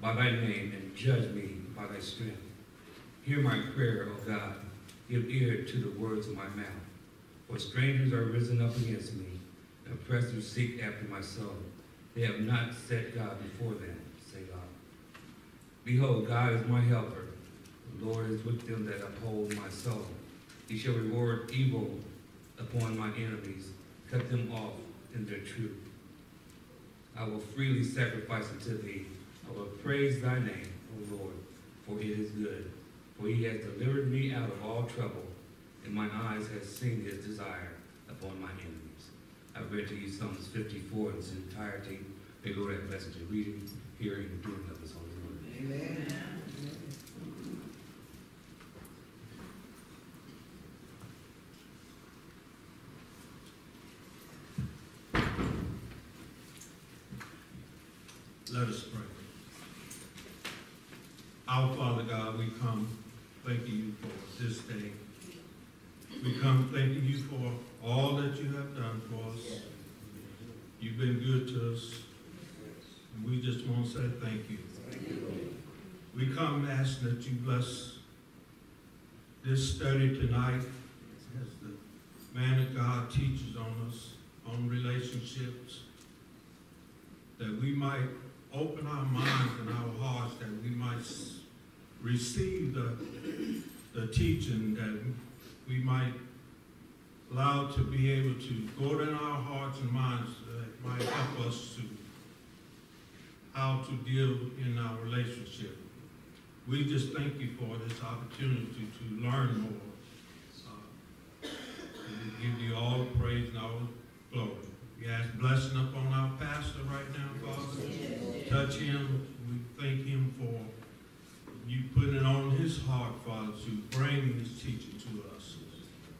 by thy name, and judge me by thy strength. Hear my prayer, O God. Give ear to the words of my mouth. For strangers are risen up against me, and oppressors seek after my soul. They have not set God before them, say God. Behold, God is my helper. The Lord is with them that uphold my soul. He shall reward evil upon my enemies, cut them off in their truth. I will freely sacrifice unto thee. I will praise thy name, O Lord, for it is good. For he has delivered me out of all trouble, and mine eyes have seen his desire upon my enemies. I read to you Psalms 54 in its entirety. May Lord have blessed you reading, hearing, and doing of his holy word. Amen. Let us pray. Our Father God, we come thanking you for this day. We come thanking you for all that you have done for us. You've been good to us. And we just want to say thank you. We come asking that you bless this study tonight as the man of God teaches on us, on relationships, that we might open our minds and our hearts that we might receive the, the teaching, that we might allow to be able to go in our hearts and minds that might help us to how to deal in our relationship. We just thank you for this opportunity to learn more. Uh, we give you all the praise and all the glory. We ask blessing upon our pastor right now, Father. Touch him. We thank him for you put it on his heart, Father, to bring this teaching to us.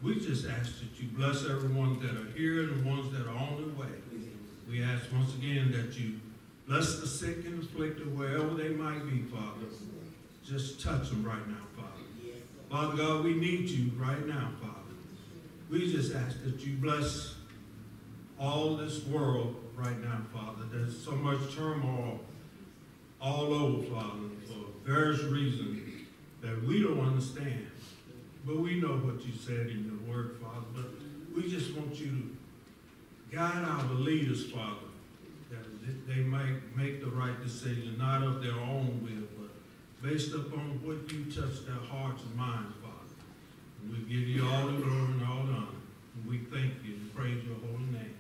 We just ask that you bless everyone that are here and the ones that are on their way. We ask once again that you bless the sick and afflicted wherever they might be, Father. Just touch them right now, Father. Father God, we need you right now, Father. We just ask that you bless all this world right now, Father. There's so much turmoil all over, Father, various reasons that we don't understand. But we know what you said in your word, Father. But we just want you to guide our leaders, Father, that they might make the right decision, not of their own will, but based upon what you touch their hearts and minds, Father. And we give you all the glory and all the honor. And we thank you and praise your holy name.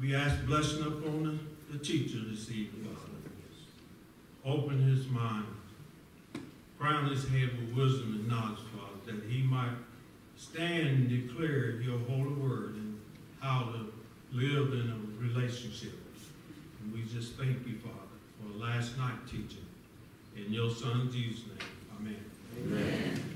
We ask blessing upon the, the teacher this evening, Father. Open his mind, crown his head with wisdom and knowledge, Father, that he might stand and declare your holy word and how to live in a relationship. And we just thank you, Father, for last night teaching. In your son Jesus' name, amen. I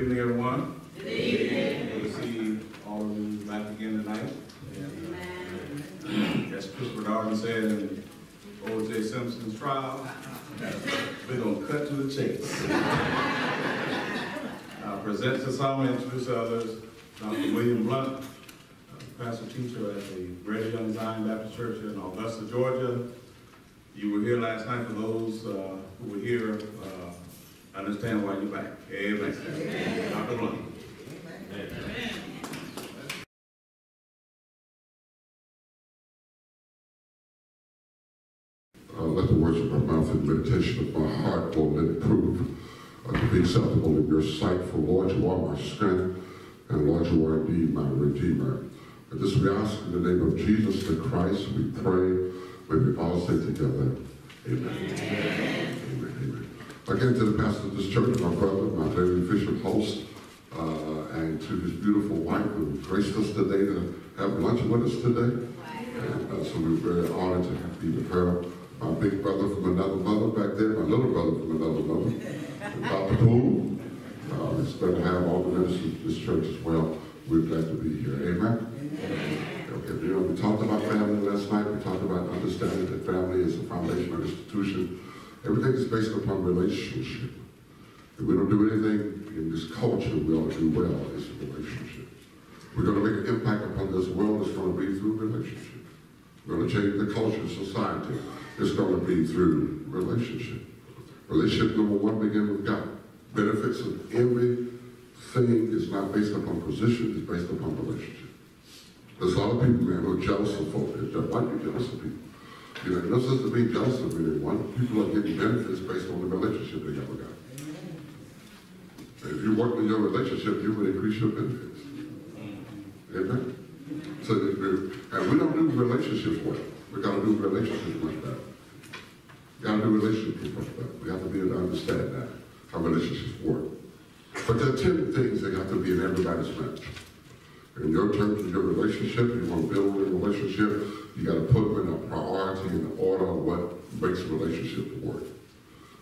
evening, everyone. Good evening. Good to see all of you back again tonight. And, As Chris Bernard said in O.J. Simpson's trial, we're gonna cut to the chase. I present to some, and introduce others, Dr. William Blount, pastor teacher at the Greater Young Zion Baptist Church in Augusta, Georgia. You were here last night for those uh, who were here, uh, understand why you're back. Amen. Dr. Blount. Uh, let the words of my mouth and meditation of my heart, Lord, let it prove uh, to be acceptable in your sight. For Lord, you are my strength, and Lord, you are indeed my Redeemer. And this we ask in the name of Jesus the Christ, we pray. May we all say together, Amen. Amen. Amen. Again, to the pastor of this church, my brother, my very official host, uh, and to his beautiful wife who graced us today to have lunch with us today. And uh, so we're very honored to have, be with her. My big brother from another mother back there, my little brother from another mother, Dr. Poole. Uh, it's good to have all the ministers of this church as well. We're glad to be here. Amen? Okay, you know, we talked about family last night. We talked about understanding that family is a foundational institution. Everything is based upon relationship. If we don't do anything in this culture we ought to do well, it's a relationship. We're going to make an impact upon this world, it's going to be through relationship. We're going to change the culture of society, it's going to be through relationship. Relationship number one, begin with God. Benefits of everything is not based upon position, it's based upon relationship. There's a lot of people, man, who are jealous of folk. They're jealous. Why are you jealous of people? You know, no sense to being jealous of anyone. People are getting benefits based on the relationship they have with God. And if you work with your relationship, you will increase your benefits. Amen? So, and we don't do relationships well. We gotta do relationships much better. Gotta do relationships much better. We have to be able to understand that, how relationships work. But there are ten things that have to be in everybody's marriage. In your terms of your relationship, you want to build a relationship, you got to put them in a priority in order of what makes a relationship work.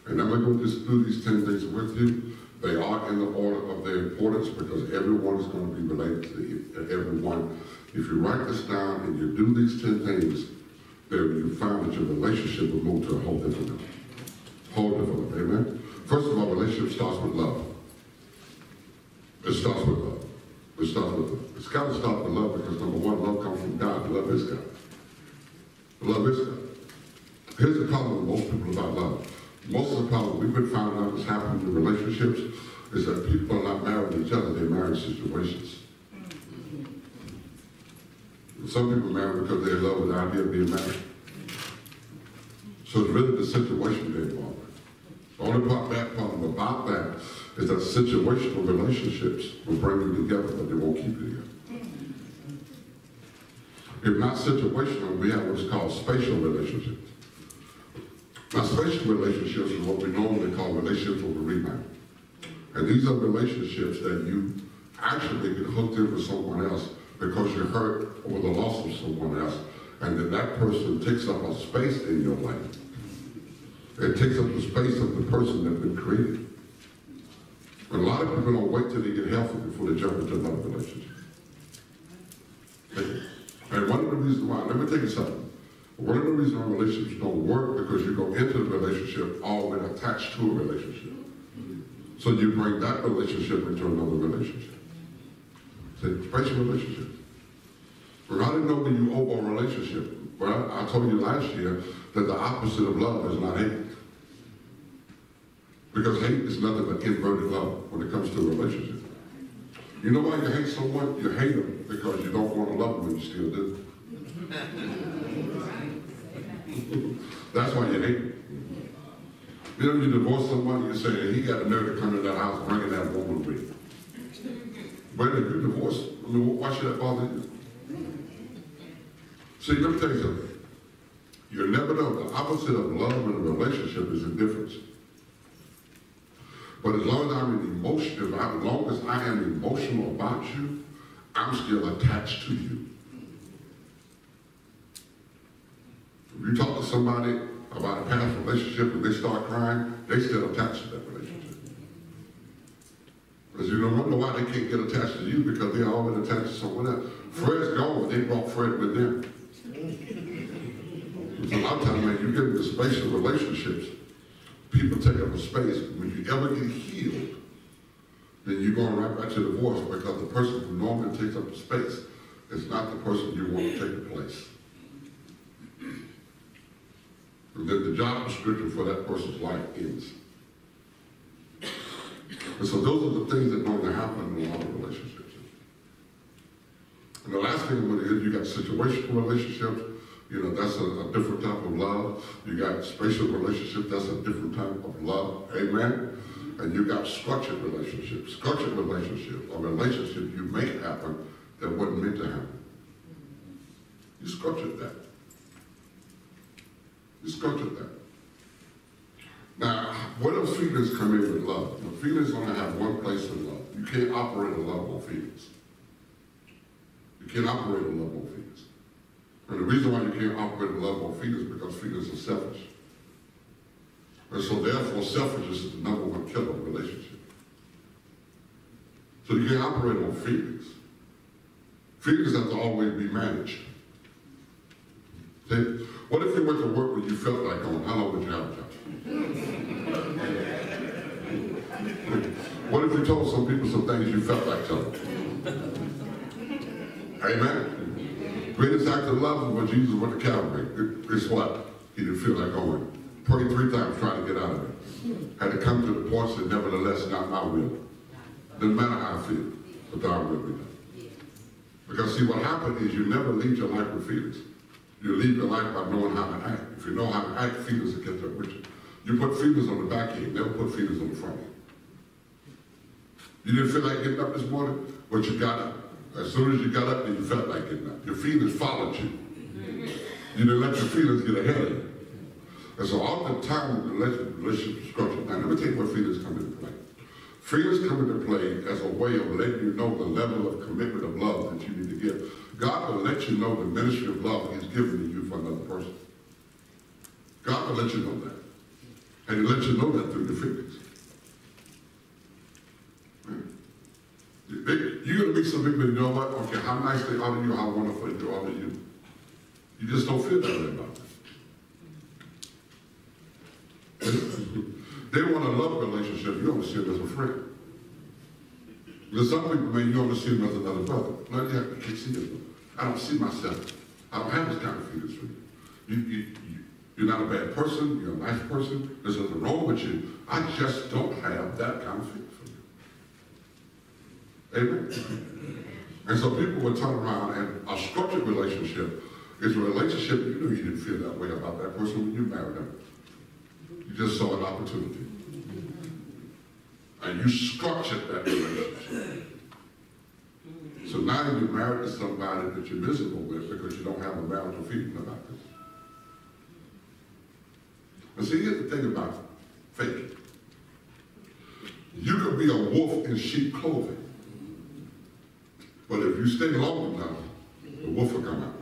And I'm going to just do these 10 things with you. They are in the order of their importance because everyone is going to be related to everyone. If you write this down and you do these 10 things, then you find that your relationship will move to a whole different level. Whole different level, amen? First of all, relationship starts with love. It starts with love. It starts with. It's got to start with love because number one, love comes from God. Love is God. Love is God. Here's the problem with most people about love. Most of the problem we've been finding out is happening in relationships is that people are not marrying each other, they're marrying situations. Some people marry because they love the idea of being married. So it's really the situation they're involved only part, bad problem about that is that situational relationships will bring you together, but they won't keep you together. If not situational, we have what's called spatial relationships. Now, spatial relationships is what we normally call relationships over rebound. And these are relationships that you actually get hooked in with someone else because you're hurt over the loss of someone else, and then that person takes up a space in your life. It takes up the space of the person that's been created. And a lot of people don't wait till they get healthy before they jump into another relationship. And one of the reasons why, let me tell you something. One of the reasons why relationships don't work because you go into the relationship already attached to a relationship. So you bring that relationship into another relationship. It's a special relationship. Well, I didn't know when you over a relationship. Well, I told you last year that the opposite of love is not hate. Because hate is nothing but inverted love when it comes to a relationship. You know why you hate someone? You hate them because you don't want to love them and you still do. That's why you hate them. You know, you divorce someone, you say, he got the nerve to come to that house bringing that woman with him. But if you divorce, I mean, why should that bother you? See, let me tell you something. You'll never know. The opposite of love in a relationship is indifference. But as long as I'm emotional, as long as I am emotional about you, I'm still attached to you. If you talk to somebody about a past relationship and they start crying, they still attached to that relationship. Because you don't wonder why they can't get attached to you because they're already attached to someone else. Fred's gone, they brought Fred with them. So a lot of times, man, you get into spatial relationships, people take up a space. When you ever get healed, then you're going right back to divorce because the person who normally takes up the space is not the person you want to take the place. And then the job description for that person's life ends. And so those are the things that normally happen in a lot of relationships. And the last thing is you got situational relationships, you know, that's a, a, different type of love. You got spatial relationship, that's a different type of love. Amen? And you got structured relationships. Structured relationship, a relationship you make happen that wasn't meant to happen. You structured that. You structured that. Now, what if feelings come in with love? The feelings only have one place in love. You can't operate a love on feelings. You can't operate a love on feelings. And the reason why you can't operate a love on feelings is because feelings are selfish. And so therefore, selfishness is the number one killer of relationship. So you can't operate on feelings. Feelings have to always be managed. See? What if you went to work when you felt like going? How long would you have a job? what if you told some people some things you felt like telling? Amen? Greatest act of love is when Jesus went to Calvary. Guess what? He didn't feel like going. Prayed three times trying to get out of it. Had to come to the point that nevertheless, not my will. Doesn't matter how I feel, but thy will be done. Because see, what happened is you never lead your life with feelings. You lead your life by knowing how to act. If you know how to act, feelings will catch up with you. You put feelings on the back end, never put feelings on the front end. You didn't feel like getting up this morning, but you got up. As soon as you got up, you felt like getting up. Your feelings followed you. You didn't let your feelings get ahead of you. And so oftentimes the relationship structure, now let me tell you where feelings come into play. Feelings come into play as a way of letting you know the level of commitment of love that you need to give. God will let you know the ministry of love he's given to you for another person. God will let you know that. And he lets you know that through your feelings. You're going to meet some people and you know what? Okay, how nice they are to you, how wonderful they are to you. You just don't feel that way about them. they want a love relationship. You only see them as a friend. Because some people, man, you only see them as another brother. No, yeah, you can't see them. I don't see myself. I don't have this kind of feelings for you. You, you, you. You're not a bad person. You're a nice person. There's nothing wrong with you. I just don't have that kind of feeling. Amen? And so people would turn around and a structured relationship is a relationship you knew you didn't feel that way about that person when you married them. You just saw an opportunity. And you structured that relationship. So now you're married to somebody that you're miserable with because you don't have a marital feeling about this. But see, here's the thing about faith. You could be a wolf in sheep clothing. But if you stay long enough, the wolf will come out.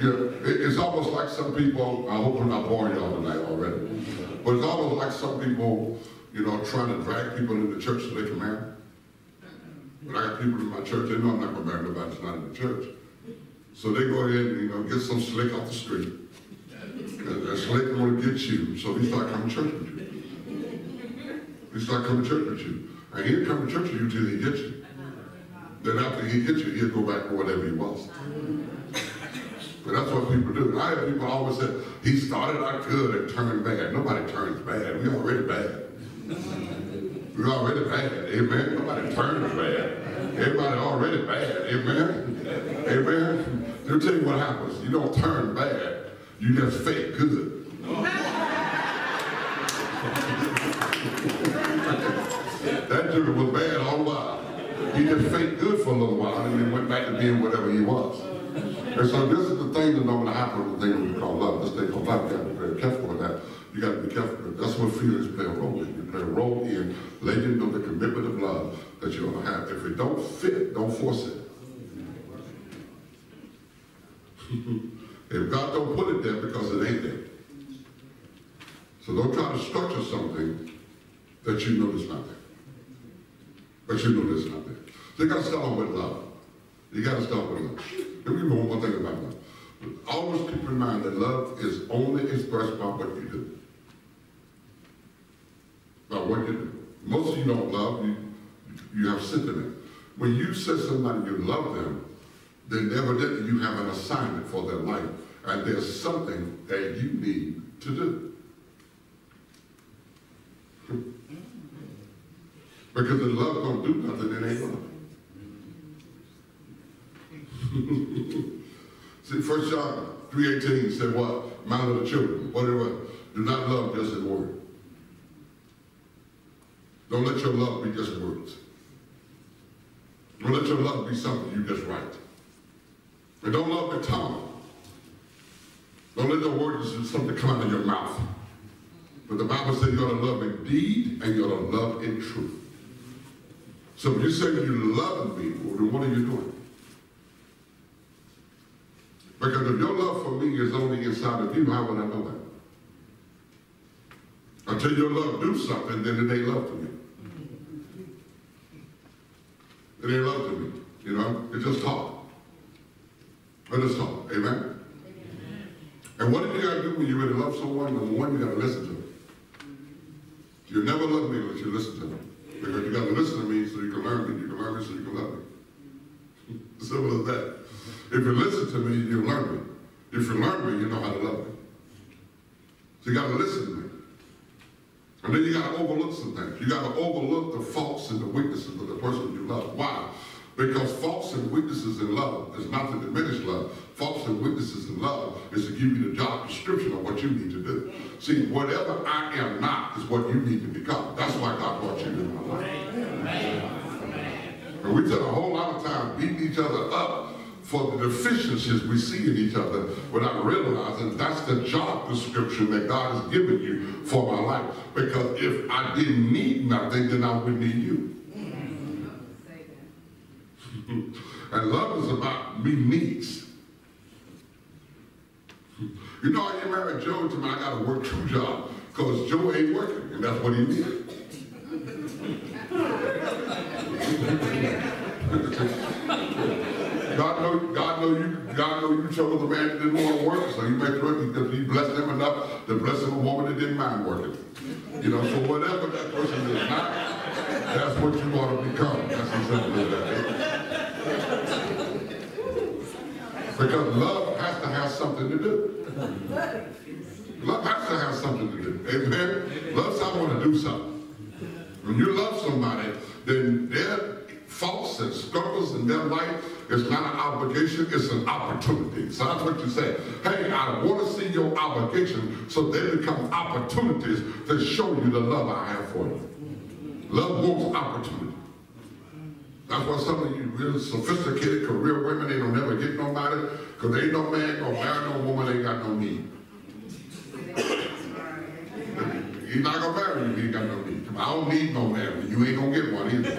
yeah, it's almost like some people, I hope I'm not boring y'all tonight already, but it's almost like some people, you know, trying to drag people into church so they can marry. But I got people in my church, they know I'm not gonna marry nobody that's not in the church. So they go ahead and, you know, get some slick off the street. And that slick wanna get you, so he start coming to church with you. He start coming to church with you. And he'll come to church with you till he gets you. Then after he gets you, he'll go back to whatever he was. But that's what people do. And I have people always say, he started out good and turned bad. Nobody turns bad. We already bad. We're already bad. Amen. Nobody turns bad. Everybody already bad. Amen. Amen. Let me tell you what happens. You don't turn bad. You just fake good. that dude was bad all the while. He just faked good for a little while and then went back to being whatever he was. And so this is the thing that normally happens with the thing we call love. This thing called oh, love, you got to be very careful with that. You got to be careful. That's what feelings play a role in. You play a role in letting know the commitment of love that you're to have. If it don't fit, don't force it. if God don't put it there because it ain't there. So don't try to structure something that you know is not there. But you know it's not there. So you got to start with love. You got to start with love. Let me you one thing about love. Always keep in mind that love is only expressed by what you do. By what you do. Most of you don't love, you, you have sentiment. When you say somebody you love them, then evidently you have an assignment for their life. And there's something that you need to do. Because if love don't do nothing, it ain't love. See, First John 3.18 said what? My little children, what do not love just in word. Don't let your love be just words. Don't let your love be something you just write. And don't love the tongue. Don't let the words be something come out of your mouth. But the Bible says you're to love in deed and you're to love in truth. So when you say you love me, then what are you doing? Because if your love for me is only inside of you, how would I know that? Until your love do something, then it ain't love to me. It ain't love to me. You know, it's just talk. But it's talk. Amen? Amen. And what do you gotta do when you really love someone? Number one, you gotta listen to them. You never love me unless you listen to me. Because you gotta listen to me so you can learn me. You can learn me so you can love me. Simple as that. If you listen to me, you learn me. If you learn me, you know how to love me. So you got to listen to me. And then you got to overlook some things. You got to overlook the faults and the weaknesses of the person you love. Why? Because faults and weaknesses in love is not to diminish love. Faults and weaknesses in love is to give you the job description of what you need to do. See, whatever I am not is what you need to become. That's why God brought you into my life. And we spend a whole lot of time beating each other up for the deficiencies we see in each other without realizing that's the job description that God has given you for my life. Because if I didn't need nothing, then I would need you. and love is about me needs. You know, I married Joe to me, I got to work two jobs because Joe ain't working, and that's what he needed. God know, God know you, God know you chose a man that didn't want to work, so he made sure because he blessed him enough to bless him a woman that didn't mind working. You know, so whatever that person is not, that's what you want to become. That's as simple as that. Because love has to have something to do. Love has to have something to do. Amen? Love someone to do something. When you love somebody, then their faults and struggles in their life is not an obligation, it's an opportunity. So that's what you say. Hey, I want to see your obligation so they become opportunities to show you the love I have for you. Love wants opportunity. That's why some of you real sophisticated career women, they don't never get nobody because ain't no man gonna marry no woman ain't got no need. He's not gonna marry you if he ain't got no need. I don't need no man. You ain't gonna get one either.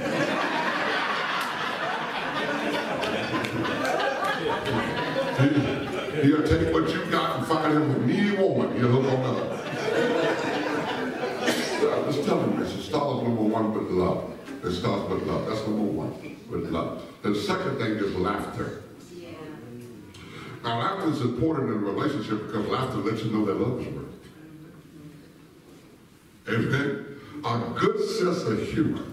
He'll take what you got and find him a needy woman. He'll hook on up. I'm just telling you this. It starts number one with love. It starts with love. That's number one. with love. The second thing is laughter. Now, laughter is important in a relationship because laughter lets you know that love is real. Amen. A good sense of humor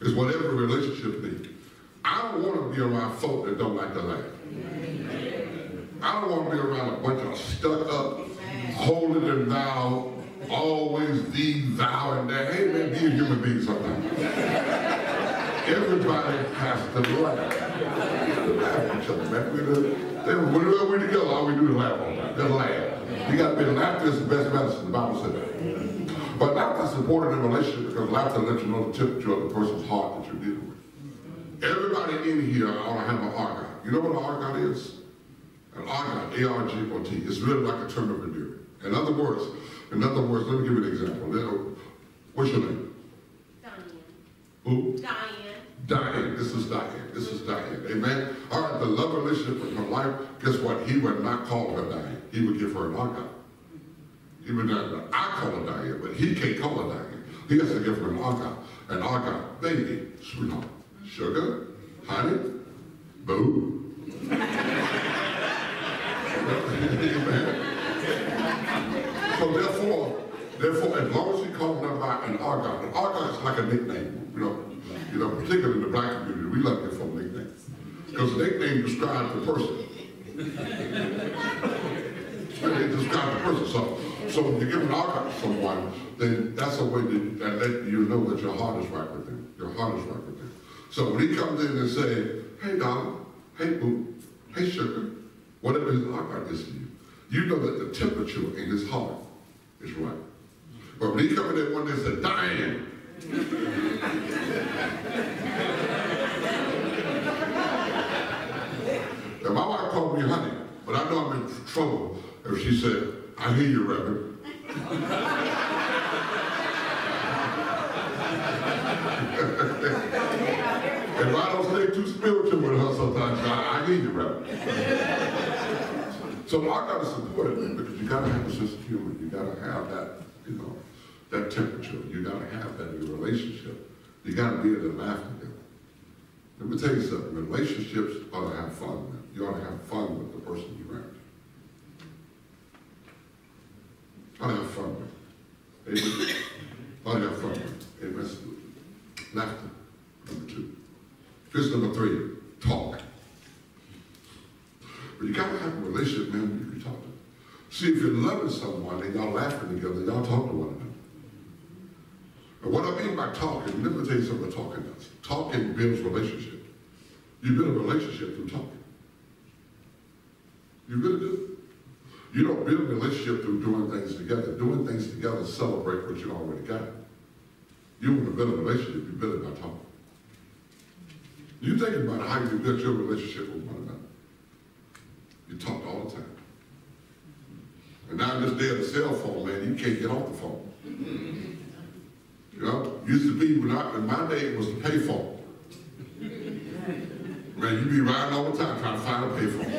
is what every relationship needs. I don't want to be around folk that don't like to laugh. I don't want to be around a bunch of stuck up, holding and thou, always thee, thou, and that. Hey, man, be a human being sometimes. Everybody has to laugh. Laugh at each other, man. We do, whenever we're together, all we do is laugh the time. Just laugh. You got to be laughter is the best medicine. The Bible said that. But laughter is important in relationship because laughter lets you know the temperature of the person's heart that you're dealing with. Everybody in here ought to have an argot. You know what an argot is? An argot, A-R-G-O-T. It's really like a term of endearment. In other words, in other words, let me give you an example. What's your name? Diane. Who? Diane. Diane. This is Diane. This is Diane. Amen. All right, the love relationship in her life, guess what? He would not call her Diane. He would give her an argot. He would not, I call her Diane, but he can't call her Diane. He has to give her an argot. An argot, baby, sweetheart, sugar, honey, boo. Amen. So therefore, therefore, as long as he calls her by an argot, an argot is like a nickname, you know. You know, particularly in the black community, we like it for nicknames. Because the nickname describes the person. it describes the person. So, so when you give an argot to someone, then that's a way to, that let you know that your heart is right with them. Your heart is right with them. So when he comes in and say, hey darling, hey boo, hey sugar, whatever his argot is to you, you know that the temperature in his heart is right. But when he comes in there one day and says, Diane, my wife called me honey, but I know I'm in trouble if she said, I hear you, Reverend. if I don't stay too spiritual with her sometimes, I, I you, Reverend. So I got to support it man, because you got to have a sense of humor. You got to have that, you know, that temperature. You got to have that in your relationship. You got to be able to laugh together. Let me tell you something. Relationships ought to have fun. You ought to have fun with the person you're around. Ought to have fun with. Amen. Ought to have fun with. Amen. Laughter. Number two. Here's number three. Talk. But you got to have a relationship, man, when you can talk to them. See, if you're loving someone and y'all laughing together, y'all talk to one another. And what I mean by talking, let me tell you something talking does. Talking builds relationship. You build a relationship through talking. You really do. You don't build a relationship through doing things together. Doing things together celebrate what you already got. You want to build a relationship, you build it by talking. You think about how you build your relationship with one another. You talk all the time. And now in this day of the cell phone, man, you can't get off the phone. You know, used to be when I, in my day it was the payphone. Man, you'd be riding all the time trying to find a payphone.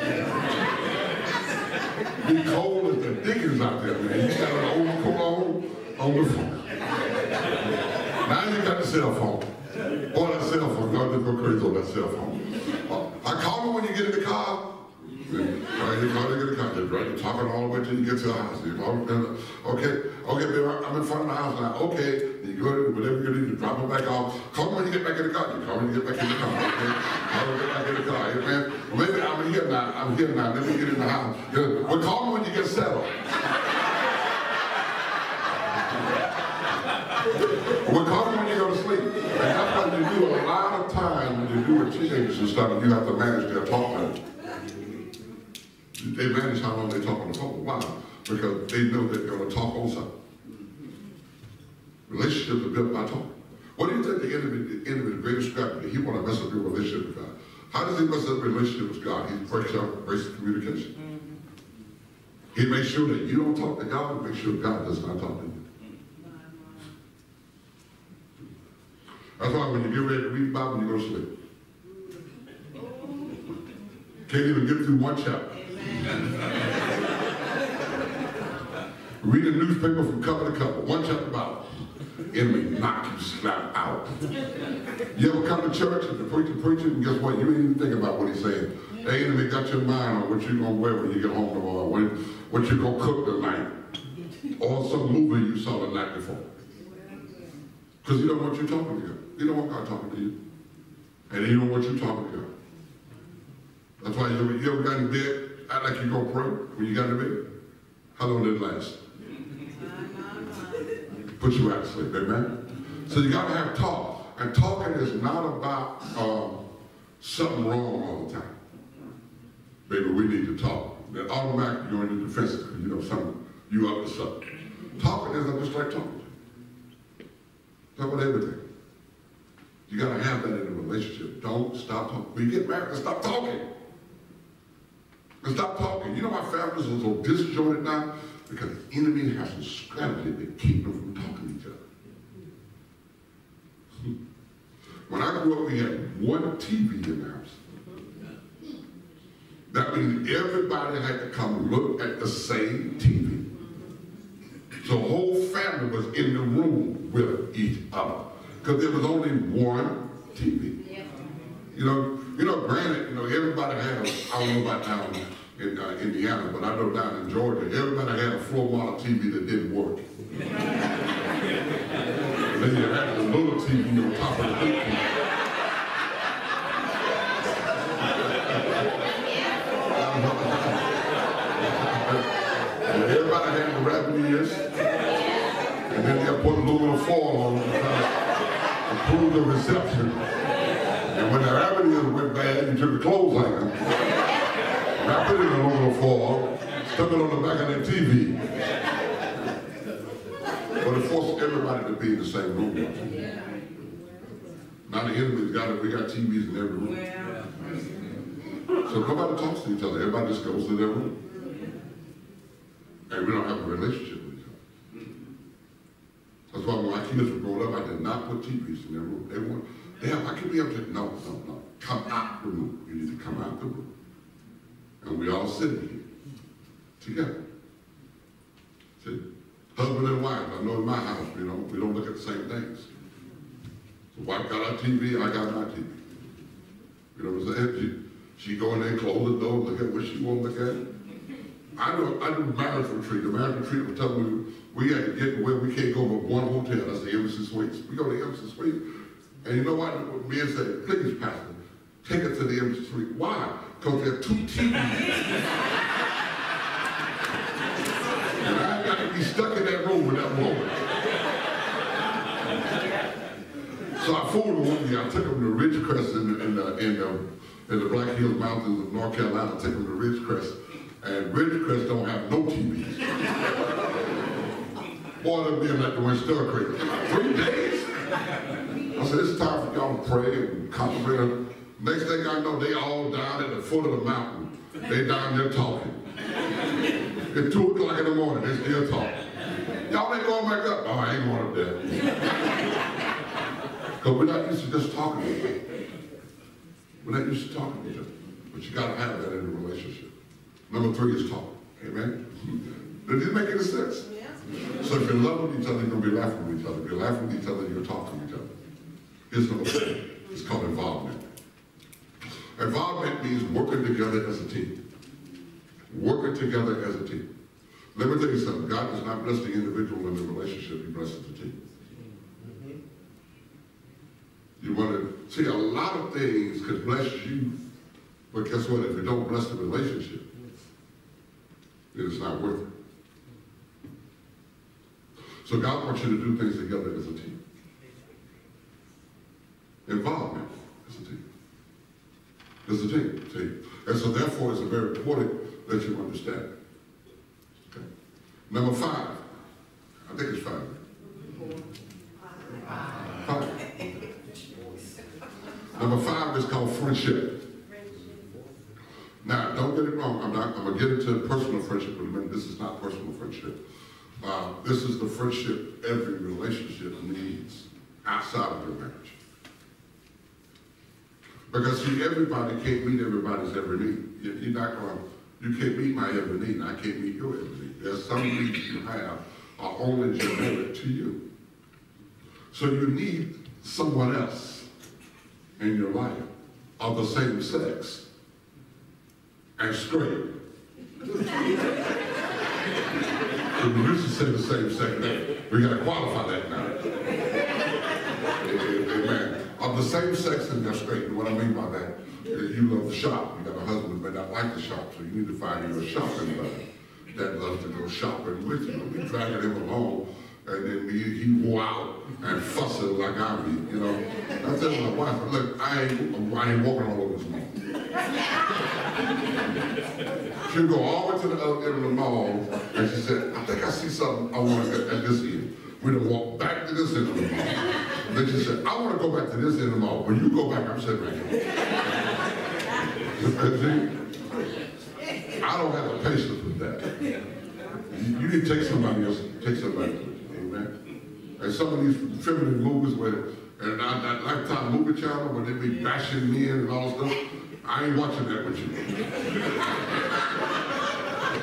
be cold as the dickens out there, man. You got an old cologne on the phone. Now you got the cell phone. Boy, that cell phone, God, just go crazy on that cell phone. Uh, I call me when you get in the car. Right, you got to get a car, right? You're talking all the way till you get to the house. You okay, okay, baby, I'm in front of the house now. Okay, you go to whatever you do, you drop it back off. Call me when you get back in the car. You call me when you get back in the car. Okay, call me when you get back in the car. Amen. Well, maybe I'm here now. I'm here now. Let me get in the house. Good. Well, call me when you get settled. Well, call me when you go to sleep. And that's what you do a lot of times when you do a teenagers and stuff. You have to manage their talk time. They manage how long they talk on the phone. Why? Because they know that they're going to talk on something. Relationships are built by talking. What do you think the enemy, the enemy's greatest strategy? He want to mess up your relationship with God. How does he mess up your relationship with God? He breaks up, breaks the communication. Mm-hmm. He makes sure that you don't talk to God and makes sure God does not talk to you. That's why when you get ready to read the Bible, you go to sleep. Mm-hmm. Can't even get through one chapter. Read a newspaper from cover to cover, one chapter Bible. enemy knock you slap out. You ever come to church and the preacher preaching, and guess what? You ain't even think about what he's saying. The enemy got your mind on what you're gonna wear when you get home tomorrow, what, what you gonna cook tonight, or some movie you saw the night before. Because you don't want you talking to God. You don't want God talking to you. And you don't want you talking to God. That's why you ever, you ever got in bed, act like you gonna pray when you got in bed. How long did it last? Put you out to sleep, amen? So you gotta have talk. And talking is not about um, something wrong all the time. Baby, we need to talk. Then automatically you're in the defensive you know something, you up to something. Talking is just like talking. Talk about everything. You gotta have that in a relationship. Don't stop talking. When you get married, stop talking. And stop talking. You know why families are so disjointed now? Because the enemy has a strategy to keep them from talking to each other. When I grew up, we had one TV in the house. That means everybody had to come look at the same TV. The whole family was in the room with each other. Because there was only one TV. You know, you know, granted, you know, everybody had, a, I don't know about down in uh, Indiana, but I know down in Georgia, everybody had a floor model TV that didn't work. then you had the little TV on top of the big TV. And everybody had the rabbit ears, and then they put a little foil on them to improve the reception. And when the rabbit ears went bad, you took the clothes hanger, wrapped it in aluminum foil, stuck it on the back of that TV. But it forced everybody to be in the same room. Now the enemy's got it, we got TVs in every room. So nobody talks to each other, everybody just goes to their room. And we don't have a relationship with each other. That's why when my kids were growing up, I did not put TVs in their room. They want, Dad, I can be have to, no, no, no, come out the room. You need to come out the room. And we all sitting here together. See? Husband and wife, I know in my house, you know, we don't look at the same things. So wife got our TV, I got my TV. You know what I'm saying? She, she go in there, close the door, look at what she want to look at. I do, I do marriage retreat. The marriage retreat will tell me we had to get where we can't go but one hotel. That's the Embassy Suites. We go to the Embassy Suite. And you know what? Men say, please, Pastor, take it to the Embassy Suite. Why? Because there are two TVs. and I got to be stuck in that room with that woman. So I fooled one day. I took him to Ridgecrest in the, in the, in the, in the Black Hills Mountains of North Carolina. I took him to Ridgecrest. And Ridgecrest don't have no TVs. Boy, them being like the stir crazy. Three days? I said, it's time for y'all to pray and concentrate. Next thing I know, they all down at the foot of the mountain. They down there talking. At 2 o'clock in the morning, they still talking. Y'all ain't going back up. Oh, I ain't going up there. Because we're not used to just talking to each other. We're not used to talking to each other. But you got to have that in a relationship. Number three is talk. Amen? Did it make any sense? Yeah. So if you're loving each other, you're going to be laughing with each other. If you're laughing with each other, you're talking to each other. Here's number four. It's called involvement. Involvement means working together as a team. Working together as a team. Let me tell you something. God does not bless the individual in the relationship. He blesses the team. You want to see a lot of things could bless you, but guess what? If you don't bless the relationship, it's not worth it. So God wants you to do things together as a team. Involvement as a team. As a team, see? And so therefore it's very important that you understand. Okay. Number five. I think it's five. Five. Number five is called friendship. Now, don't get it wrong. I'm not. I'm gonna get into personal friendship in a minute. This is not personal friendship. Uh, this is the friendship every relationship needs outside of your marriage. Because see, everybody can't meet everybody's every need. You- You're not going. You can't meet my every need, and I can't meet your every need. There's some needs you have are only generic to you. So you need someone else in your life of the same sex and straight. we used to say the same sex. We gotta qualify that now. The same sex and what I mean by that is you love to shop. You got a husband who may not like to shop, so you need to find you a shopping buddy that loves to go shopping with you. We dragging him along, and then he, he wore out and fussing like I be, you know. I tell my wife, look, I ain't, I ain't walking all over this mall. She'll go all the way to the other end of the mall, and she said, I think I see something I want to get at this end. We done walk back to this end of the mall. She said, I want to go back to this end of the mall. When you go back, I'm sitting right here. I don't have the patience with that. You, to take somebody else, take somebody you, amen? And some of these feminine movies where, and I, that Lifetime movie channel where they be bashing men and all stuff, I ain't watching that with you.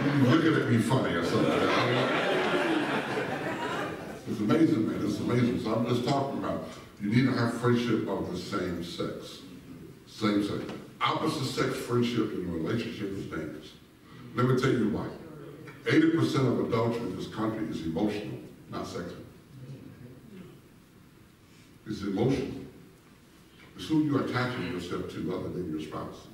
you looking at me funny or something. It's amazing, man. It's amazing. So I'm just talking about you need to have friendship of the same sex. Same sex. Opposite sex friendship in a relationship is dangerous. Let me tell you why. 80% of adultery in this country is emotional, not sexual. It's emotional. It's who you're attaching yourself to other than your spouse.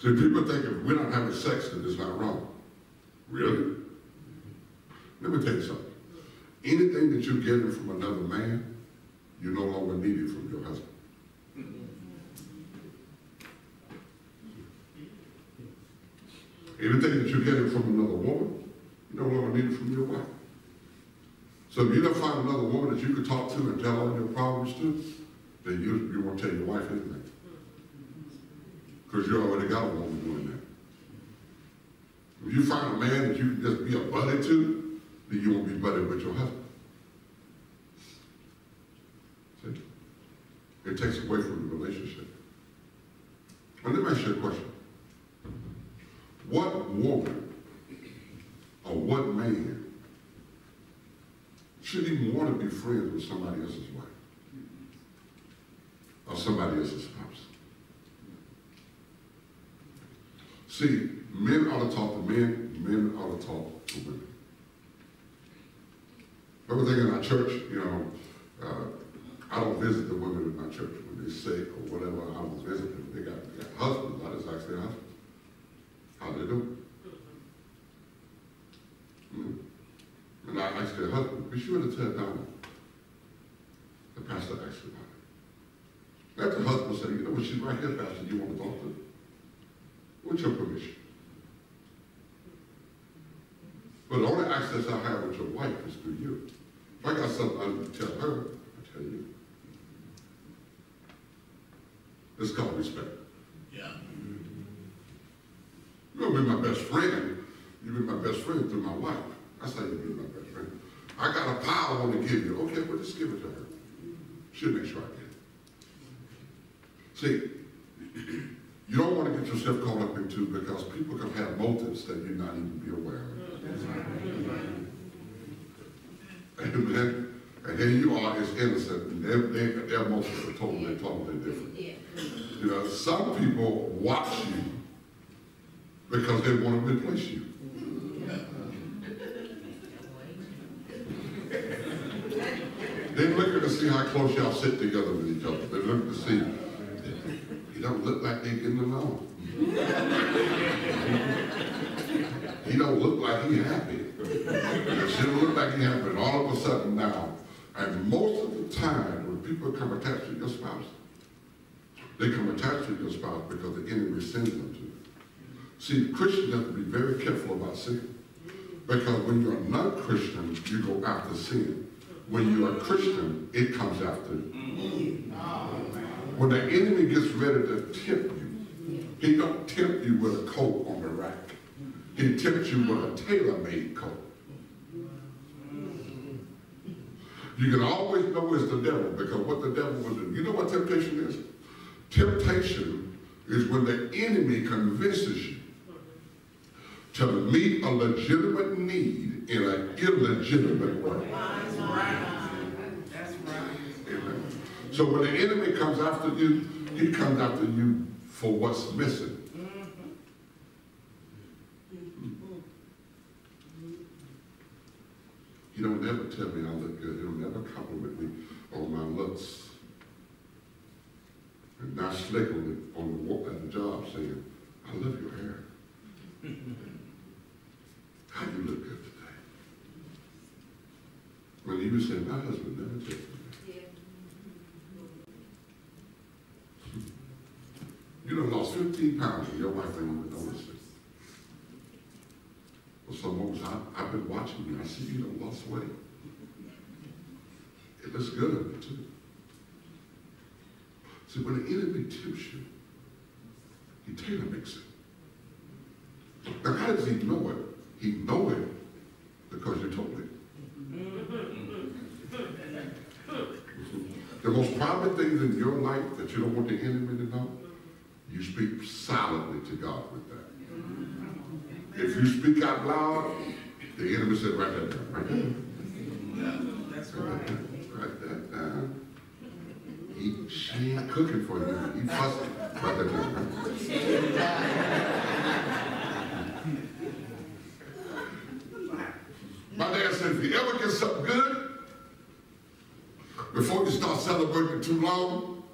See, people think if we're not having sex, that it's not wrong. Really? Let me tell you something. Anything that you're getting from another man, you no longer need it from your husband. Anything that you're getting from another woman, you no longer need it from your wife. So if you don't find another woman that you can talk to and tell all your problems to, then you, you won't tell your wife anything. Because you already got a woman doing that. If you find a man that you can just be a buddy to, then you won't be buddy with your husband. See? It takes away from the relationship. And let me ask you a question. What woman or what man should even want to be friends with somebody else's wife or somebody else's spouse? See, men ought to talk to men, men ought to talk to women. Everything in our church, you know, uh, I don't visit the women in my church when they're sick or whatever. I don't visit them. They got, they got husbands. I just ask their husbands. How they do? Mm. And I asked their husband, be sure to tell Donna. The pastor asked about it. Let the husband say, you know what, she's right here, Pastor, you want to talk to her? With your permission. But the only access I have with your wife is through you. If I got something I need to tell her, I tell you. It's called respect. Yeah. You're gonna be my best friend. You'll be my best friend through my wife. That's how you be my best friend. I got a pie I want to give you. Okay, well, just give it to her. She'll make sure I get it. See, you don't want to get yourself caught up into because people can have motives that you're not even be aware of. Amen. And here you are as innocent, and their, their, their motives are totally, totally different. Yeah. You know, some people watch you because they want to replace you. They're looking to see how close y'all sit together with each other. They're looking to see, You don't look like they are getting along. He don't look like he happy. She don't look like he happy. And all of a sudden now, and most of the time when people come attached to your spouse, they come attached to your spouse because the enemy sends them to. See, Christians have to be very careful about sin. Because when you're a non-Christian, you go after sin. When you're a Christian, it comes after you. When the enemy gets ready to tempt you, he don't tempt you with a coat on the rack. He tempts you with a tailor-made coat. You can always know it's the devil because what the devil will do. You know what temptation is? Temptation is when the enemy convinces you to meet a legitimate need in an illegitimate way. So when the enemy comes after you, he comes after you for what's missing. He don't never tell me I look good. He don't never compliment me on my looks. And not slick on the, on the, wa- at the job saying, I love your hair. How you look good today. When he was saying, my husband never told me. You done lost fifteen pounds and your wife ain't even noticed it. Well, someone was, I, I've been watching you, I see you done lost weight. It looks good on you too. See, when the enemy tempts you, he tailor makes it. Now, how does he know it? He know it because you told him. The most private things in your life that you don't want the enemy to know, you speak silently to God with that. If you speak out loud, the enemy said, right down, write that down. That's Write that right. down, write. He, she ain't cooking for you. He fussing. Write that down. My dad said, if you ever get something good, before you start celebrating too long,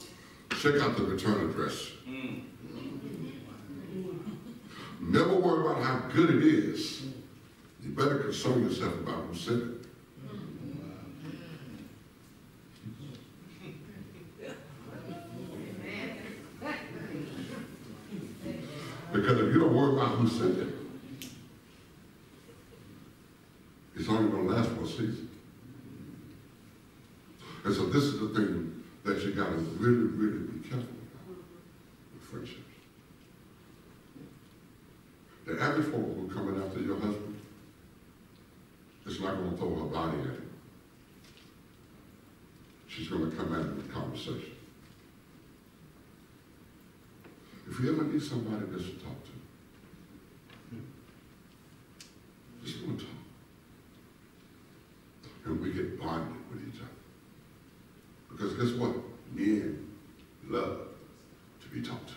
check out the return address. Mm. Never worry about how good it is. You better concern yourself about who sent it. Because if you don't worry about who sent it, it's only going to last for a season. And so this is the thing that you got to really, really be careful about with friendships. The average woman who coming after your husband is not going to throw her body at him. She's going to come at him with conversation. If you ever need somebody just to talk to, just want to talk. And we get bonded with each other. Because guess what? Men love to be talked to.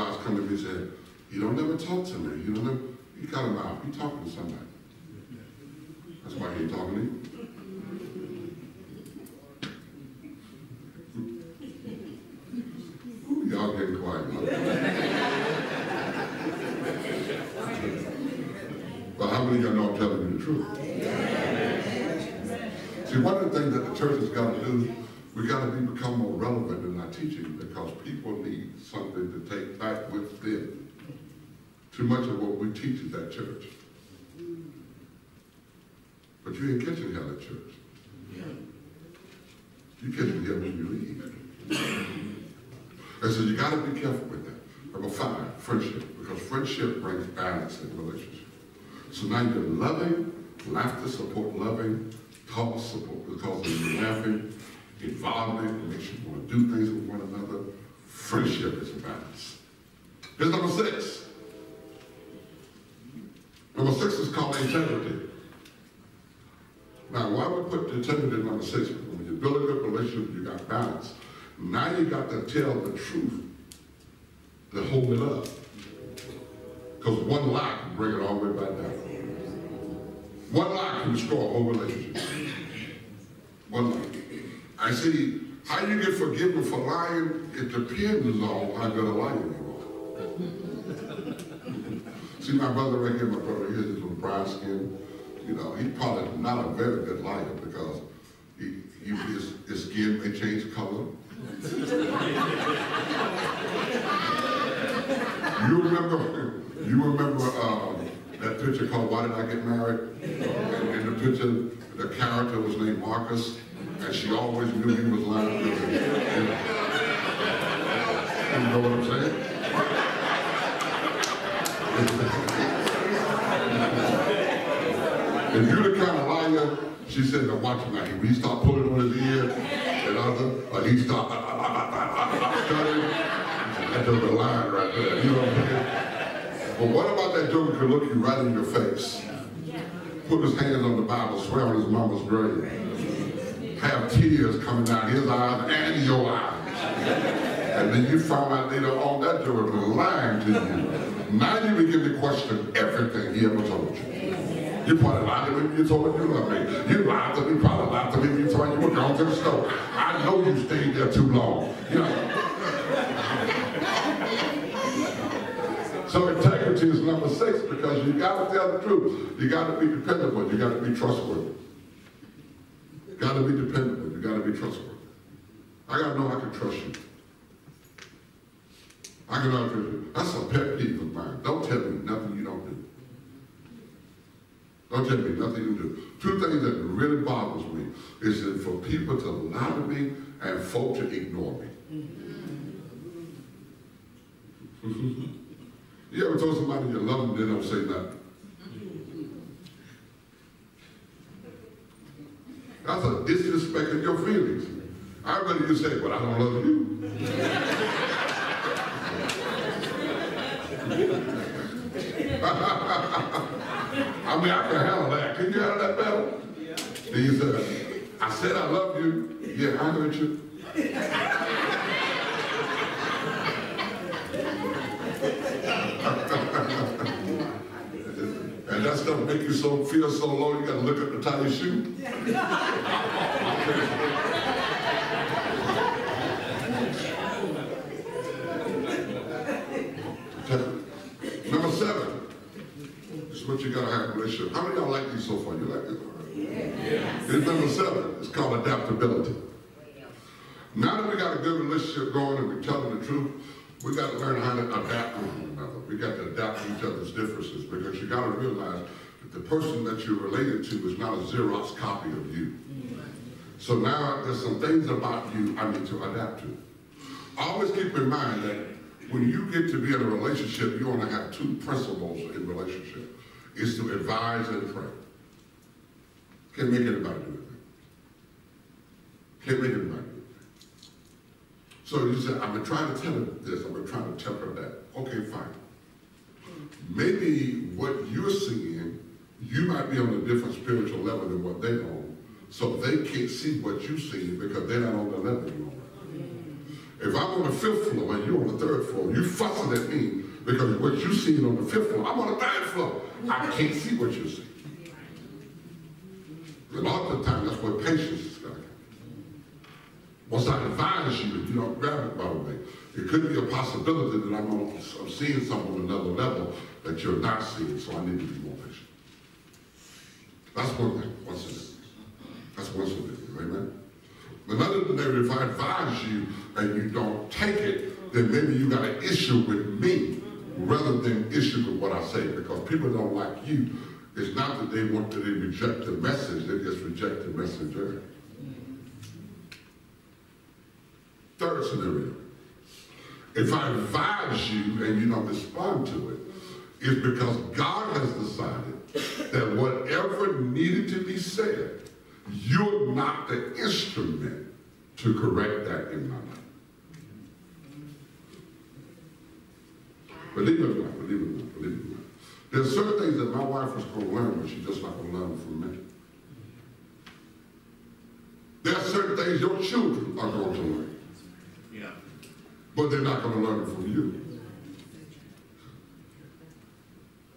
I had come to me and said, you don't ever talk to me. You don't ever, you got a mouth. You talking to somebody. That's why he ain't talking to you. Ooh, y'all getting quiet. But how many of y'all know I'm telling you the truth? See, one of the things that the church has got to do, we got to be, become more relevant in our teaching because people need something to take back with them. Too much of what we teach at church. But you ain't catching hell at church. You catching hell when you leave. And so you got to be careful with that. Number five, friendship, because friendship brings balance in relationships. So now you're loving, laughter support loving, talk support because you're laughing, involvement makes you want to do things with one another. Friendship is a balance. Here's number six. Number six is called integrity. Now, why we put integrity in number six? When you build a good relationship, you got balance. Now you got to tell the truth to hold it up. Because one lie can bring it all the way back down. One lie can destroy a whole relationship. One lie. I see, how you get forgiven for lying, it depends on how good a liar you are. See my brother right here, my brother here, he's from brown skin. You know, he's probably not a very good liar because he, he, his, his skin may change color. You remember, you remember um, that picture called Why Did I Get Married? And in the picture, the character was named Marcus, and she always knew he was lying. You know what I'm saying? If you're the kind of liar, she said, now watch him now. When he start pulling on his ear and other, or he start uh, uh, uh, stuttering, that's just a line right there. You know what I'm saying? But what about that joker could look you right in your face? Put his hands on the Bible, swear on his mama's grave. have tears coming down his eyes and your eyes. And then you find out later on that Joe was lying to you. Now you begin to question everything he ever told you. You probably lied to me you told me you love me. You lied to me, probably lied to me you told me you were going to the store. I know you stayed there too long. You know. So integrity is number six because you got to tell the truth. You got to be dependable. You got to be trustworthy. You got to be dependable. You got to be trustworthy. I got to know I can trust you. I can know I can. That's a pet peeve of mine. Don't tell me nothing you don't do. Don't tell me nothing you do. Two things that really bothers me is that for people to lie to me and folk to ignore me. you ever told somebody you love them, they don't say nothing? That's a disrespect of your feelings. I'd rather you say, but I don't love you. I mean, I can handle that. Can you handle that better? Yeah. You said, I said I love you. Yeah, I heard you. and that stuff make you so feel so low, you gotta look up the tie your shoe. Number seven. This is what you gotta have a relationship. How many of y'all like these so far? You like this? Yeah. It's number seven. It's called adaptability. Now that we got a good relationship going and we're telling the truth, we got to learn how to adapt to one another. We got to adapt to each other's differences because you got to realize that the person that you're related to is not a Xerox copy of you. Mm-hmm. So now there's some things about you I need to adapt to. Always keep in mind that when you get to be in a relationship, you want to have two principles in relationship. Is to advise and pray. Can't make anybody do it. Can't make anybody do it. So you say, I've been trying to tell her this, I've been trying to tell her that. Okay, fine. Maybe what you're seeing, you might be on a different spiritual level than what they're on. So they can't see what you see because they're not on the level you're on. If I'm on the fifth floor and you're on the third floor, you fussing at me because what you see on the fifth floor, I'm on the third floor. I can't see what you see. A lot of the time, that's where patience is going. Once I advise you, if you don't grab it by the way, it could be a possibility that I'm, on, I'm seeing something on another level that you're not seeing, so I need to be more patient. That's one thing, once it. That's one thing, amen? Another thing, if I advise you and you don't take it, then maybe you got an issue with me rather than issue with what I say because people don't like you. It's not that they want to they reject the message, they just reject the messenger. Third scenario. If I advise you and you don't respond to it, it's because God has decided that whatever needed to be said, you're not the instrument to correct that in my life. Believe it or not, believe it or not, believe it or not. There's certain things that my wife was going to learn, but she's just not going to learn from me. There are certain things your children are going to learn. Yeah. But they're not going to learn it from you.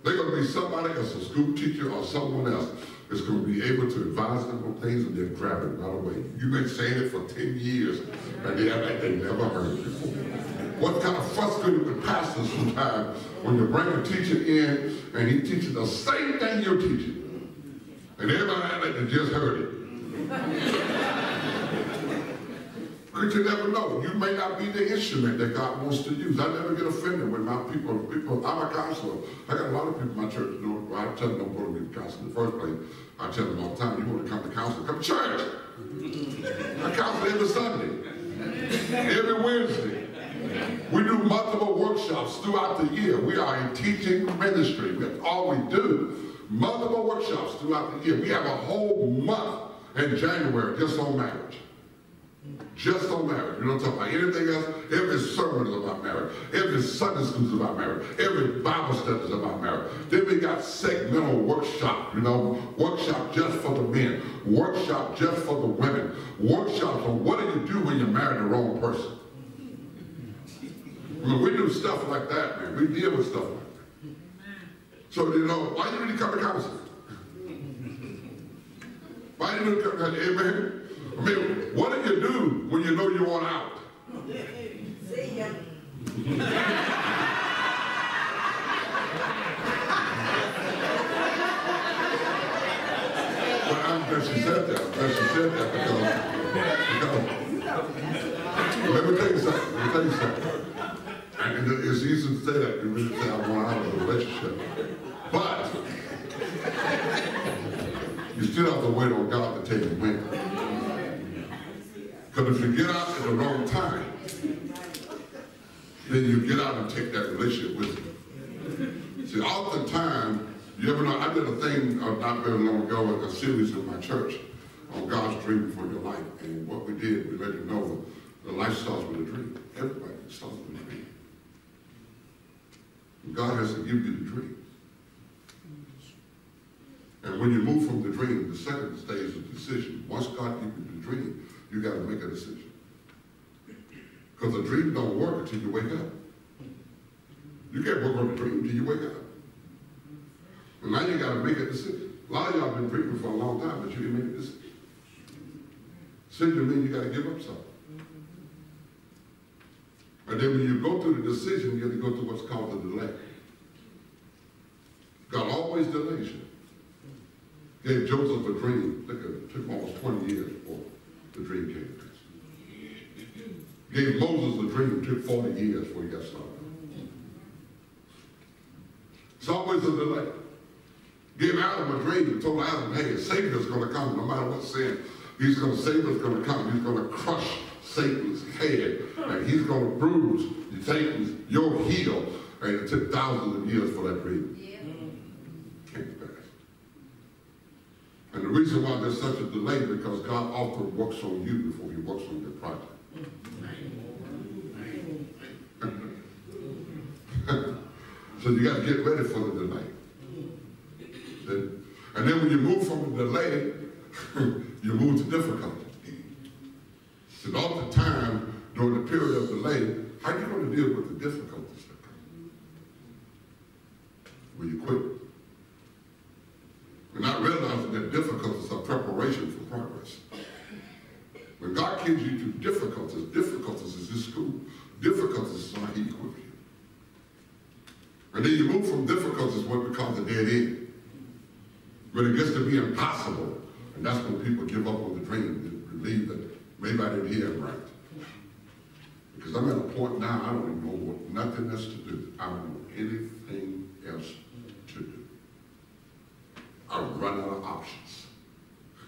They're going to be somebody else, a school teacher or someone else is going to be able to advise them on things and they'll grab it right away. You've been saying it for 10 years and they they never heard it before. What kind of frustrated with pastors sometimes when you bring a teacher in and he teaches the same thing you're teaching. And everybody they just heard it. But you never know. You may not be the instrument that God wants to use. I never get offended when my people, people, I'm a counselor. I got a lot of people in my church, you know, I tell them don't to me counseling in the first place. I tell them all the time, you want to come to counseling, come to church. I counsel every Sunday, every Wednesday. We do multiple workshops throughout the year. We are a teaching ministry. That's all we do. Multiple workshops throughout the year. We have a whole month in January just on marriage. Just on marriage. We don't talk about anything else. Every sermon is about marriage. Every Sunday school is about marriage. Every Bible study is about marriage. Then we got segmental workshop, you know, workshop just for the men, workshop just for the women, workshops on what do you do when you marry the wrong person. I we do stuff like that, man. We deal with stuff like that. So, you know, why you to come to counseling? Why you to come to Amen? I mean, what do you do when you know you want out? See ya. But I'm she said that. I'm she said that because let me tell you something. Let me tell you something. And it's easy to say that. You really say I want out of the relationship. But you still have to wait on God to take you when. Because if you get out at the wrong time, then you get out and take that relationship with you. See, oftentimes, you ever know, I did a thing not very long ago a series in my church on God's dream for your life. And what we did, we let you know the life starts with a dream. Everybody starts with a dream. God has to give you the dream. And when you move from the dream, the second stage is decision. Once God gives you the dream, you got to make a decision. Because the dream don't work until you wake up. You can't work on the dream until you wake up. And now you got to make a decision. A lot of y'all been dreaming for a long time, but you didn't make a decision. Decision means you got to give up something. And then when you go through the decision, you have to go through what's called the delay. God always delays you. Gave Joseph a dream. Look it. took almost 20 years before the dream came to. Gave Moses a dream. took 40 years before he got started. It's always a delay. Gave Adam a dream and told Adam, hey, a Savior's going to come no matter what sin. He's going to, Savior's going to come. He's going to crush Satan's head. And he's going to bruise Satan's, your heel. And it took thousands of years for that. Came to pass. And the reason why there's such a delay is because God often works on you before he works on your project. so you got to get ready for the delay. And then when you move from the delay, you move to difficulty. And oftentimes, during the period of delay, how are you going to deal with the difficulties that come? Will you quit? We're not realizing that difficulties are preparation for progress. When God gives you to difficulties, difficulties is His school. Difficulties is how He equips you. And then you move from difficulties, what call the dead end. When it gets to be impossible, and that's when people give up on the dream, they believe that maybe I didn't hear right. Because I'm at a point now, I don't even know what, nothing else to do. I don't know anything else to do. I've run out of options.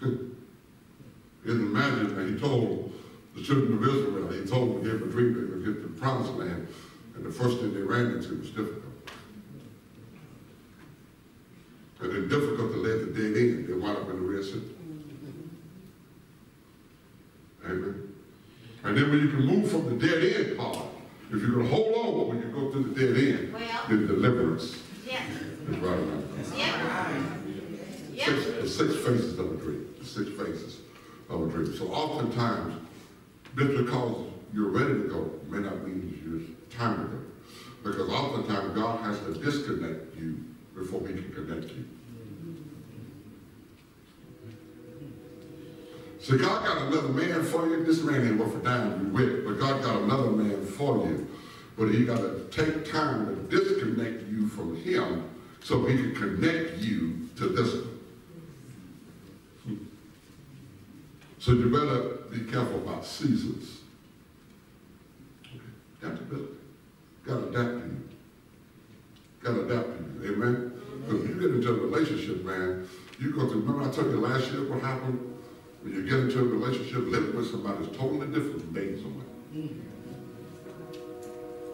Just imagine that he told the children of Israel, he told them, gave them a dream, they would get to the promised land, and the first thing they ran into was difficult. And then difficult to let the dead end, they wound up in the Red. Amen. And then when you can move from the dead end part, if you can hold on when you go through the dead end, Well. then deliverance Yeah, is right around. yeah, yeah. Six, the six phases of a dream. The six phases of a dream. So oftentimes, just because you're ready to go may not mean it's time to go. Because oftentimes God has to disconnect you before he can connect you. So God got another man for you. This man ain't worth a dime you with, but God got another man for you. But he got to take time to disconnect you from him so he can connect you to this one. So you better be careful about seasons. Adaptability. Got to adapt to you. Got to adapt to you. Amen? Because you get into a relationship, man, you go through, remember I told you last year what happened? When you get into a relationship, living with somebody is totally different from dating someone. Mm-hmm.